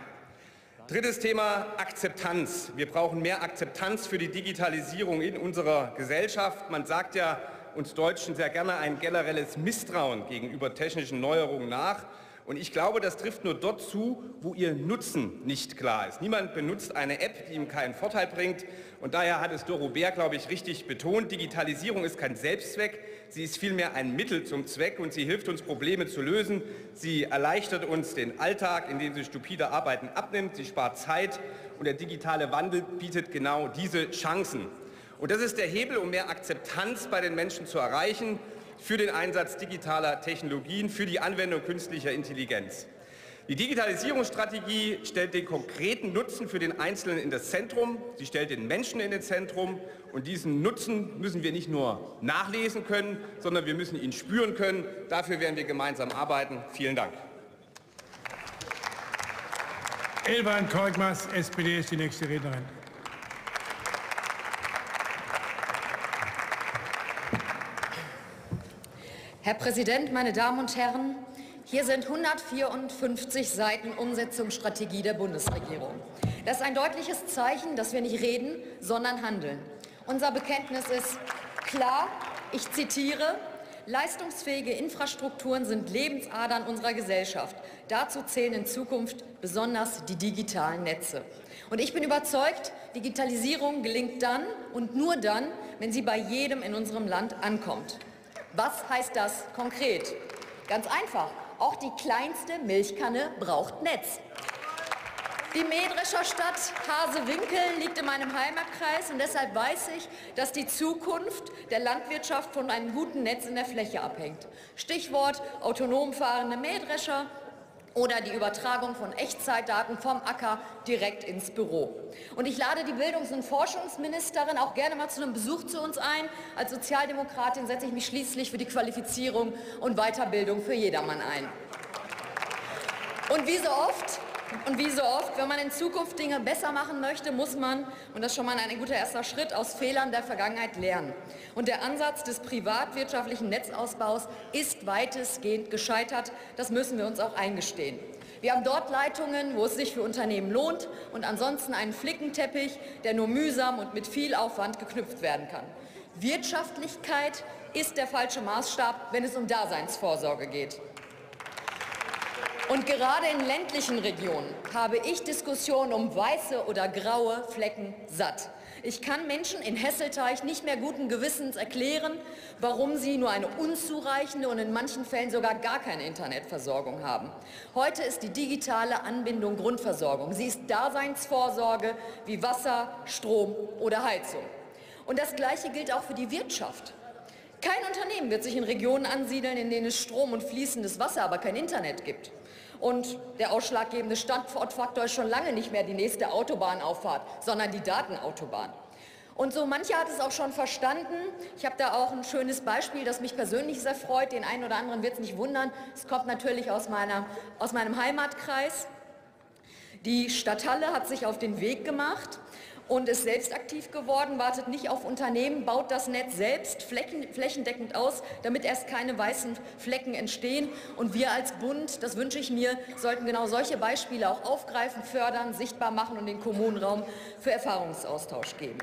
Speaker 13: Drittes Thema Akzeptanz. Wir brauchen mehr Akzeptanz für die Digitalisierung in unserer Gesellschaft. Man sagt ja uns Deutschen sehr gerne ein generelles Misstrauen gegenüber technischen Neuerungen nach. Und ich glaube, das trifft nur dort zu, wo ihr Nutzen nicht klar ist. Niemand benutzt eine App, die ihm keinen Vorteil bringt. Und daher hat es Doro Bär, glaube ich, richtig betont. Digitalisierung ist kein Selbstzweck. Sie ist vielmehr ein Mittel zum Zweck und sie hilft uns, Probleme zu lösen. Sie erleichtert uns den Alltag, indem sie stupide Arbeiten abnimmt. Sie spart Zeit und der digitale Wandel bietet genau diese Chancen. Und das ist der Hebel, um mehr Akzeptanz bei den Menschen zu erreichen für den Einsatz digitaler Technologien, für die Anwendung künstlicher Intelligenz. Die Digitalisierungsstrategie stellt den konkreten Nutzen für den Einzelnen in das Zentrum. Sie stellt den Menschen in das Zentrum. Und diesen Nutzen müssen wir nicht nur nachlesen können, sondern wir müssen ihn spüren können. Dafür werden wir gemeinsam arbeiten. Vielen Dank.
Speaker 1: Elvan Korkmaz, SPD, ist die nächste Rednerin.
Speaker 14: Herr Präsident, meine Damen und Herren! Hier sind 154 Seiten Umsetzungsstrategie der Bundesregierung. Das ist ein deutliches Zeichen, dass wir nicht reden, sondern handeln. Unser Bekenntnis ist klar, ich zitiere, Leistungsfähige Infrastrukturen sind Lebensadern unserer Gesellschaft. Dazu zählen in Zukunft besonders die digitalen Netze. Und ich bin überzeugt, Digitalisierung gelingt dann und nur dann, wenn sie bei jedem in unserem Land ankommt. Was heißt das konkret? Ganz einfach. Auch die kleinste Milchkanne braucht Netz. Die Mähdrescher Stadt Hasewinkel liegt in meinem Heimatkreis und deshalb weiß ich, dass die Zukunft der Landwirtschaft von einem guten Netz in der Fläche abhängt. Stichwort autonom fahrende Mähdrescher, oder die Übertragung von Echtzeitdaten vom Acker direkt ins Büro. Und ich lade die Bildungs- und Forschungsministerin auch gerne mal zu einem Besuch zu uns ein. Als Sozialdemokratin setze ich mich schließlich für die Qualifizierung und Weiterbildung für jedermann ein. Und wie so oft und wie so oft, wenn man in Zukunft Dinge besser machen möchte, muss man, und das ist schon mal ein guter erster Schritt, aus Fehlern der Vergangenheit lernen. Und der Ansatz des privatwirtschaftlichen Netzausbaus ist weitestgehend gescheitert. Das müssen wir uns auch eingestehen. Wir haben dort Leitungen, wo es sich für Unternehmen lohnt und ansonsten einen Flickenteppich, der nur mühsam und mit viel Aufwand geknüpft werden kann. Wirtschaftlichkeit ist der falsche Maßstab, wenn es um Daseinsvorsorge geht. Und gerade in ländlichen Regionen habe ich Diskussionen um weiße oder graue Flecken satt. Ich kann Menschen in Hesselteich nicht mehr guten Gewissens erklären, warum sie nur eine unzureichende und in manchen Fällen sogar gar keine Internetversorgung haben. Heute ist die digitale Anbindung Grundversorgung. Sie ist Daseinsvorsorge wie Wasser, Strom oder Heizung. Und das Gleiche gilt auch für die Wirtschaft. Kein Unternehmen wird sich in Regionen ansiedeln, in denen es Strom und fließendes Wasser, aber kein Internet gibt. Und der ausschlaggebende Standortfaktor ist schon lange nicht mehr die nächste Autobahnauffahrt, sondern die Datenautobahn. Und so mancher hat es auch schon verstanden. Ich habe da auch ein schönes Beispiel, das mich persönlich sehr freut. Den einen oder anderen wird es nicht wundern. Es kommt natürlich aus, meiner, aus meinem Heimatkreis. Die Stadthalle hat sich auf den Weg gemacht und ist selbst aktiv geworden, wartet nicht auf Unternehmen, baut das Netz selbst flächendeckend aus, damit erst keine weißen Flecken entstehen. Und wir als Bund, das wünsche ich mir, sollten genau solche Beispiele auch aufgreifen, fördern, sichtbar machen und den Kommunenraum für Erfahrungsaustausch geben.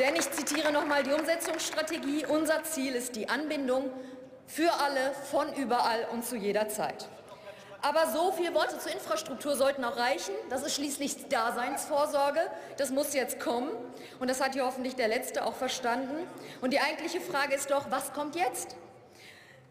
Speaker 14: Denn ich zitiere nochmal die Umsetzungsstrategie. Unser Ziel ist die Anbindung für alle, von überall und zu jeder Zeit. Aber so viele Worte zur Infrastruktur sollten auch reichen. Das ist schließlich Daseinsvorsorge. Das muss jetzt kommen. Und das hat hier hoffentlich der Letzte auch verstanden. Und die eigentliche Frage ist doch, was kommt jetzt?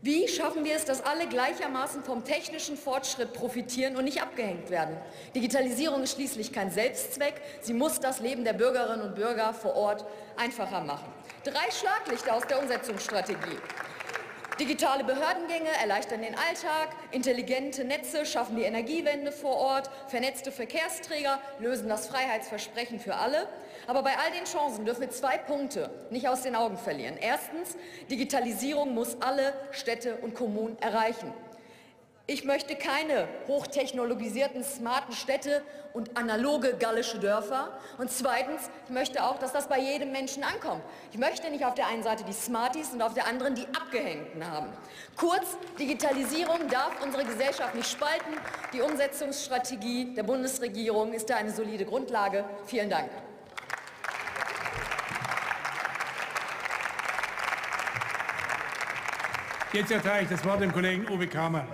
Speaker 14: Wie schaffen wir es, dass alle gleichermaßen vom technischen Fortschritt profitieren und nicht abgehängt werden? Digitalisierung ist schließlich kein Selbstzweck. Sie muss das Leben der Bürgerinnen und Bürger vor Ort einfacher machen. Drei Schlaglichter aus der Umsetzungsstrategie. Digitale Behördengänge erleichtern den Alltag, intelligente Netze schaffen die Energiewende vor Ort, vernetzte Verkehrsträger lösen das Freiheitsversprechen für alle. Aber bei all den Chancen dürfen wir zwei Punkte nicht aus den Augen verlieren. Erstens, Digitalisierung muss alle Städte und Kommunen erreichen. Ich möchte keine hochtechnologisierten, smarten Städte und analoge gallische Dörfer. Und zweitens, ich möchte auch, dass das bei jedem Menschen ankommt. Ich möchte nicht auf der einen Seite die Smarties und auf der anderen die Abgehängten haben. Kurz, Digitalisierung darf unsere Gesellschaft nicht spalten. Die Umsetzungsstrategie der Bundesregierung ist da eine solide Grundlage. Vielen Dank.
Speaker 1: Jetzt erteile ich das Wort dem Kollegen Uwe Kamer.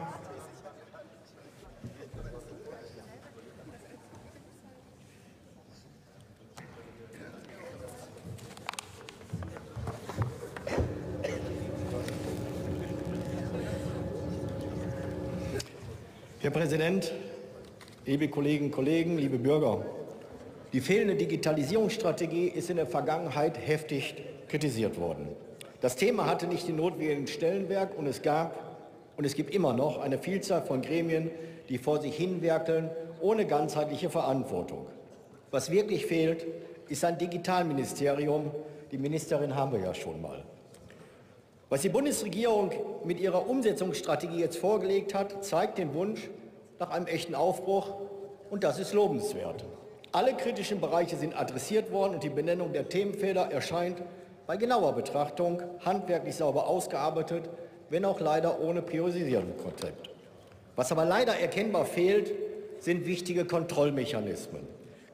Speaker 15: Herr Präsident, liebe Kolleginnen und Kollegen, liebe Bürger! Die fehlende Digitalisierungsstrategie ist in der Vergangenheit heftig kritisiert worden. Das Thema hatte nicht den notwendigen Stellenwert und es gab und es gibt immer noch eine Vielzahl von Gremien, die vor sich hinwerkeln, ohne ganzheitliche Verantwortung. Was wirklich fehlt, ist ein Digitalministerium. Die Ministerin haben wir ja schon mal. Was die Bundesregierung mit ihrer Umsetzungsstrategie jetzt vorgelegt hat, zeigt den Wunsch nach einem echten Aufbruch, und das ist lobenswert. Alle kritischen Bereiche sind adressiert worden und die Benennung der Themenfelder erscheint bei genauer Betrachtung handwerklich sauber ausgearbeitet, wenn auch leider ohne Priorisierungskonzept. Was aber leider erkennbar fehlt, sind wichtige Kontrollmechanismen.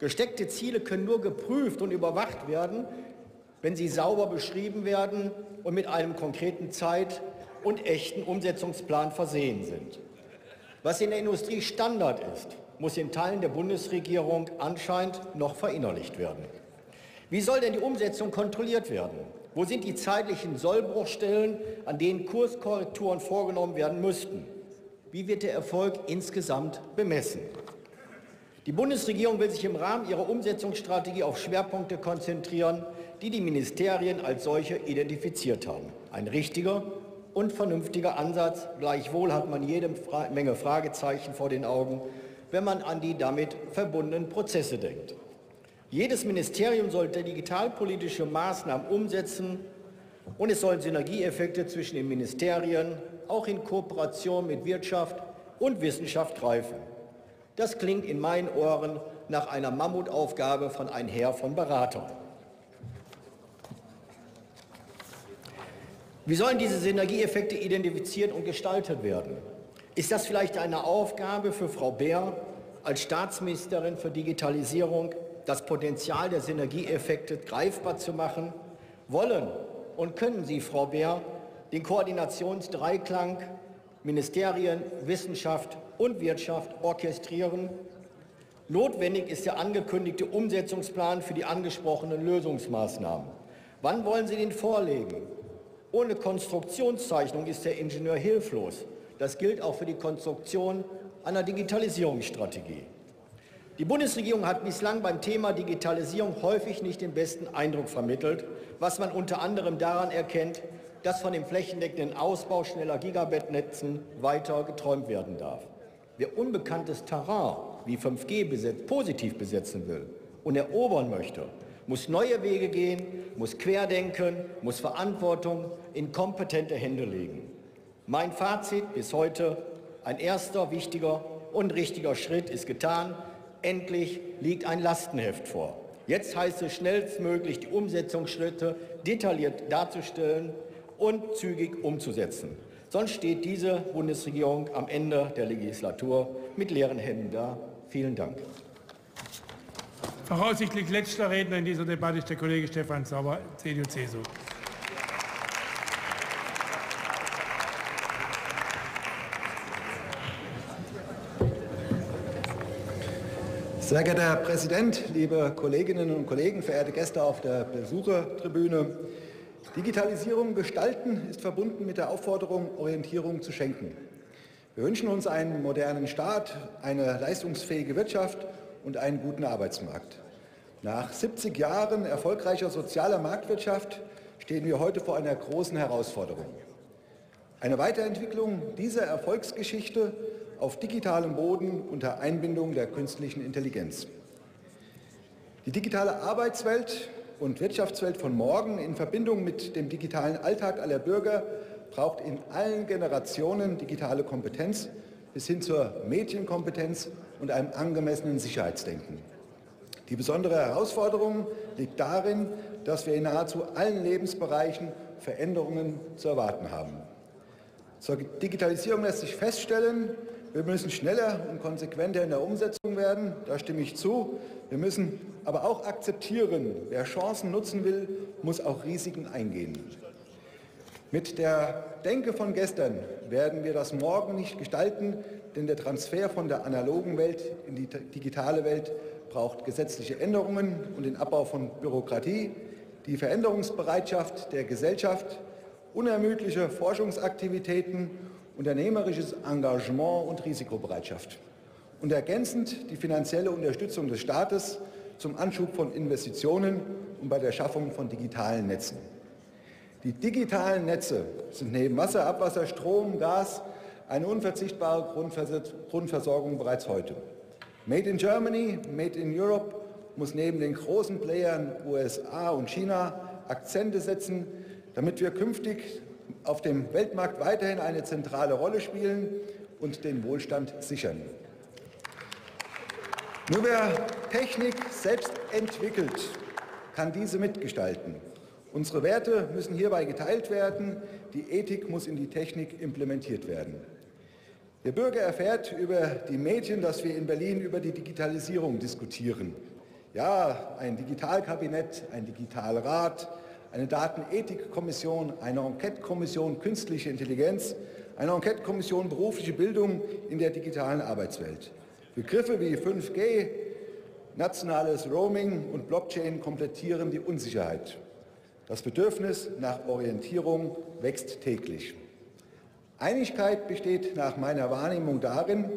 Speaker 15: Gesteckte Ziele können nur geprüft und überwacht werden, wenn sie sauber beschrieben werden und mit einem konkreten Zeit- und echten Umsetzungsplan versehen sind. Was in der Industrie Standard ist, muss in Teilen der Bundesregierung anscheinend noch verinnerlicht werden. Wie soll denn die Umsetzung kontrolliert werden? Wo sind die zeitlichen Sollbruchstellen, an denen Kurskorrekturen vorgenommen werden müssten? Wie wird der Erfolg insgesamt bemessen? Die Bundesregierung will sich im Rahmen ihrer Umsetzungsstrategie auf Schwerpunkte konzentrieren, die die Ministerien als solche identifiziert haben. Ein richtiger und vernünftiger Ansatz. Gleichwohl hat man jede Menge Fragezeichen vor den Augen, wenn man an die damit verbundenen Prozesse denkt. Jedes Ministerium sollte digitalpolitische Maßnahmen umsetzen und es sollen Synergieeffekte zwischen den Ministerien auch in Kooperation mit Wirtschaft und Wissenschaft greifen. Das klingt in meinen Ohren nach einer Mammutaufgabe von ein Heer von Beratern. Wie sollen diese Synergieeffekte identifiziert und gestaltet werden? Ist das vielleicht eine Aufgabe für Frau Beer als Staatsministerin für Digitalisierung, das Potenzial der Synergieeffekte greifbar zu machen? Wollen und können Sie, Frau Beer, den Koordinationsdreiklang Ministerien, Wissenschaft und Wirtschaft orchestrieren? Notwendig ist der angekündigte Umsetzungsplan für die angesprochenen Lösungsmaßnahmen. Wann wollen Sie den vorlegen? Ohne Konstruktionszeichnung ist der Ingenieur hilflos. Das gilt auch für die Konstruktion einer Digitalisierungsstrategie. Die Bundesregierung hat bislang beim Thema Digitalisierung häufig nicht den besten Eindruck vermittelt, was man unter anderem daran erkennt, dass von dem flächendeckenden Ausbau schneller Gigabit-Netzen weiter geträumt werden darf. Wer unbekanntes Terrain wie 5G besetzt, positiv besetzen will und erobern möchte, muss neue Wege gehen, muss querdenken, muss Verantwortung in kompetente Hände legen. Mein Fazit bis heute, ein erster wichtiger und richtiger Schritt ist getan. Endlich liegt ein Lastenheft vor. Jetzt heißt es schnellstmöglich, die Umsetzungsschritte detailliert darzustellen und zügig umzusetzen. Sonst steht diese Bundesregierung am Ende der Legislatur mit leeren Händen da. Vielen Dank.
Speaker 1: Voraussichtlich letzter Redner in dieser Debatte ist der Kollege Stefan Sauer, CDU-CSU.
Speaker 16: Sehr geehrter Herr Präsident, liebe Kolleginnen und Kollegen, verehrte Gäste auf der Besuchertribüne! Digitalisierung gestalten ist verbunden mit der Aufforderung, Orientierung zu schenken. Wir wünschen uns einen modernen Staat, eine leistungsfähige Wirtschaft und einen guten Arbeitsmarkt. Nach 70 Jahren erfolgreicher sozialer Marktwirtschaft stehen wir heute vor einer großen Herausforderung. Eine Weiterentwicklung dieser Erfolgsgeschichte auf digitalem Boden unter Einbindung der künstlichen Intelligenz. Die digitale Arbeitswelt und Wirtschaftswelt von morgen in Verbindung mit dem digitalen Alltag aller Bürger braucht in allen Generationen digitale Kompetenz bis hin zur Medienkompetenz und einem angemessenen Sicherheitsdenken. Die besondere Herausforderung liegt darin, dass wir in nahezu allen Lebensbereichen Veränderungen zu erwarten haben. Zur Digitalisierung lässt sich feststellen, wir müssen schneller und konsequenter in der Umsetzung werden, da stimme ich zu. Wir müssen aber auch akzeptieren, wer Chancen nutzen will, muss auch Risiken eingehen. Mit der Denke von gestern werden wir das morgen nicht gestalten, denn der Transfer von der analogen Welt in die digitale Welt braucht gesetzliche Änderungen und den Abbau von Bürokratie, die Veränderungsbereitschaft der Gesellschaft, unermüdliche Forschungsaktivitäten unternehmerisches Engagement und Risikobereitschaft und ergänzend die finanzielle Unterstützung des Staates zum Anschub von Investitionen und bei der Schaffung von digitalen Netzen. Die digitalen Netze sind neben Wasser, Abwasser, Strom, Gas eine unverzichtbare Grundversorgung bereits heute. Made in Germany, Made in Europe muss neben den großen Playern USA und China Akzente setzen, damit wir künftig auf dem Weltmarkt weiterhin eine zentrale Rolle spielen und den Wohlstand sichern. Nur wer Technik selbst entwickelt, kann diese mitgestalten. Unsere Werte müssen hierbei geteilt werden, die Ethik muss in die Technik implementiert werden. Der Bürger erfährt über die Medien, dass wir in Berlin über die Digitalisierung diskutieren. Ja, ein Digitalkabinett, ein Digitalrat, eine Datenethikkommission, eine Enquete-Kommission Künstliche Intelligenz, eine Enquete-Kommission Berufliche Bildung in der digitalen Arbeitswelt. Begriffe wie 5G, nationales Roaming und Blockchain komplettieren die Unsicherheit. Das Bedürfnis nach Orientierung wächst täglich. Einigkeit besteht nach meiner Wahrnehmung darin,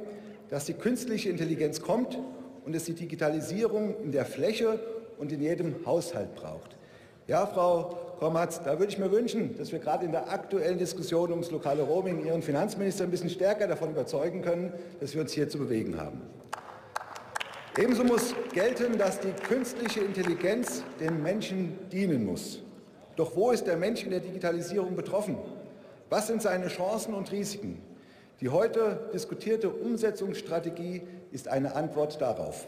Speaker 16: dass die künstliche Intelligenz kommt und es die Digitalisierung in der Fläche und in jedem Haushalt braucht. Ja, Frau Kommatz, da würde ich mir wünschen, dass wir gerade in der aktuellen Diskussion ums lokale Roaming Ihren Finanzminister ein bisschen stärker davon überzeugen können, dass wir uns hier zu bewegen haben. Ebenso muss gelten, dass die künstliche Intelligenz den Menschen dienen muss. Doch wo ist der Mensch in der Digitalisierung betroffen? Was sind seine Chancen und Risiken? Die heute diskutierte Umsetzungsstrategie ist eine Antwort darauf.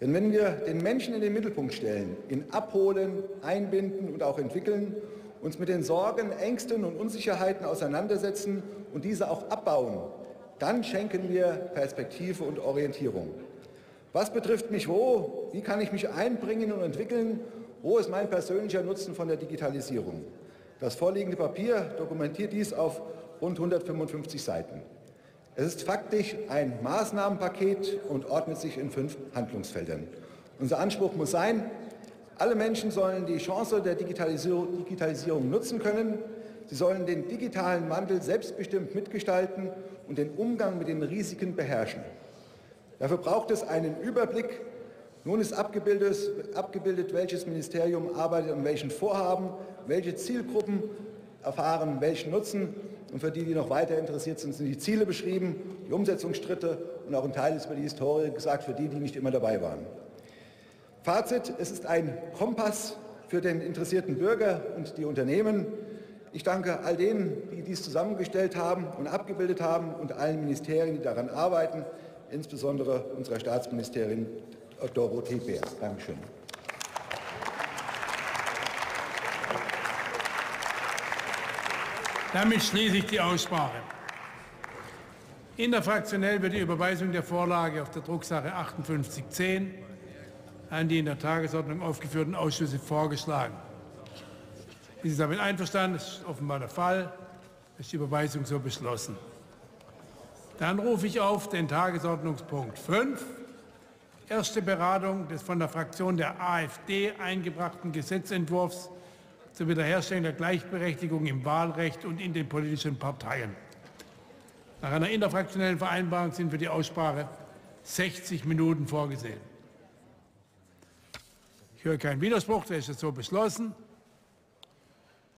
Speaker 16: Denn wenn wir den Menschen in den Mittelpunkt stellen, ihn abholen, einbinden und auch entwickeln, uns mit den Sorgen, Ängsten und Unsicherheiten auseinandersetzen und diese auch abbauen, Dann schenken wir Perspektive und Orientierung. Was betrifft mich wo? Wie kann ich mich einbringen und entwickeln? Wo ist mein persönlicher Nutzen von der Digitalisierung? Das vorliegende Papier dokumentiert dies auf rund 155 Seiten. Es ist faktisch ein Maßnahmenpaket und ordnet sich in fünf Handlungsfeldern. Unser Anspruch muss sein, alle Menschen sollen die Chance der Digitalisierung, nutzen können. Sie sollen den digitalen Wandel selbstbestimmt mitgestalten und den Umgang mit den Risiken beherrschen. Dafür braucht es einen Überblick. Nun ist abgebildet, abgebildet, welches Ministerium arbeitet an welchen Vorhaben, welche Zielgruppen erfahren welchen Nutzen. Und für die, die noch weiter interessiert sind, sind die Ziele beschrieben, die Umsetzungsschritte und auch ein Teil ist über die Historie gesagt, für die, die nicht immer dabei waren. Fazit, es ist ein Kompass für den interessierten Bürger und die Unternehmen. Ich danke all denen, die dies zusammengestellt haben und abgebildet haben und allen Ministerien, die daran arbeiten, insbesondere unserer Staatsministerin Dorothee Bär. Dankeschön.
Speaker 1: Damit schließe ich die Aussprache. Interfraktionell wird die Überweisung der Vorlage auf der Drucksache 5810 an die in der Tagesordnung aufgeführten Ausschüsse vorgeschlagen. Ist Sie damit einverstanden? Das ist offenbar der Fall. Ist die Überweisung so beschlossen. Dann rufe ich auf den Tagesordnungspunkt 5, erste Beratung des von der Fraktion der AfD eingebrachten Gesetzentwurfs zur Wiederherstellung der Gleichberechtigung im Wahlrecht und in den politischen Parteien. Nach einer interfraktionellen Vereinbarung sind für die Aussprache 60 Minuten vorgesehen. Ich höre keinen Widerspruch, der ist so beschlossen.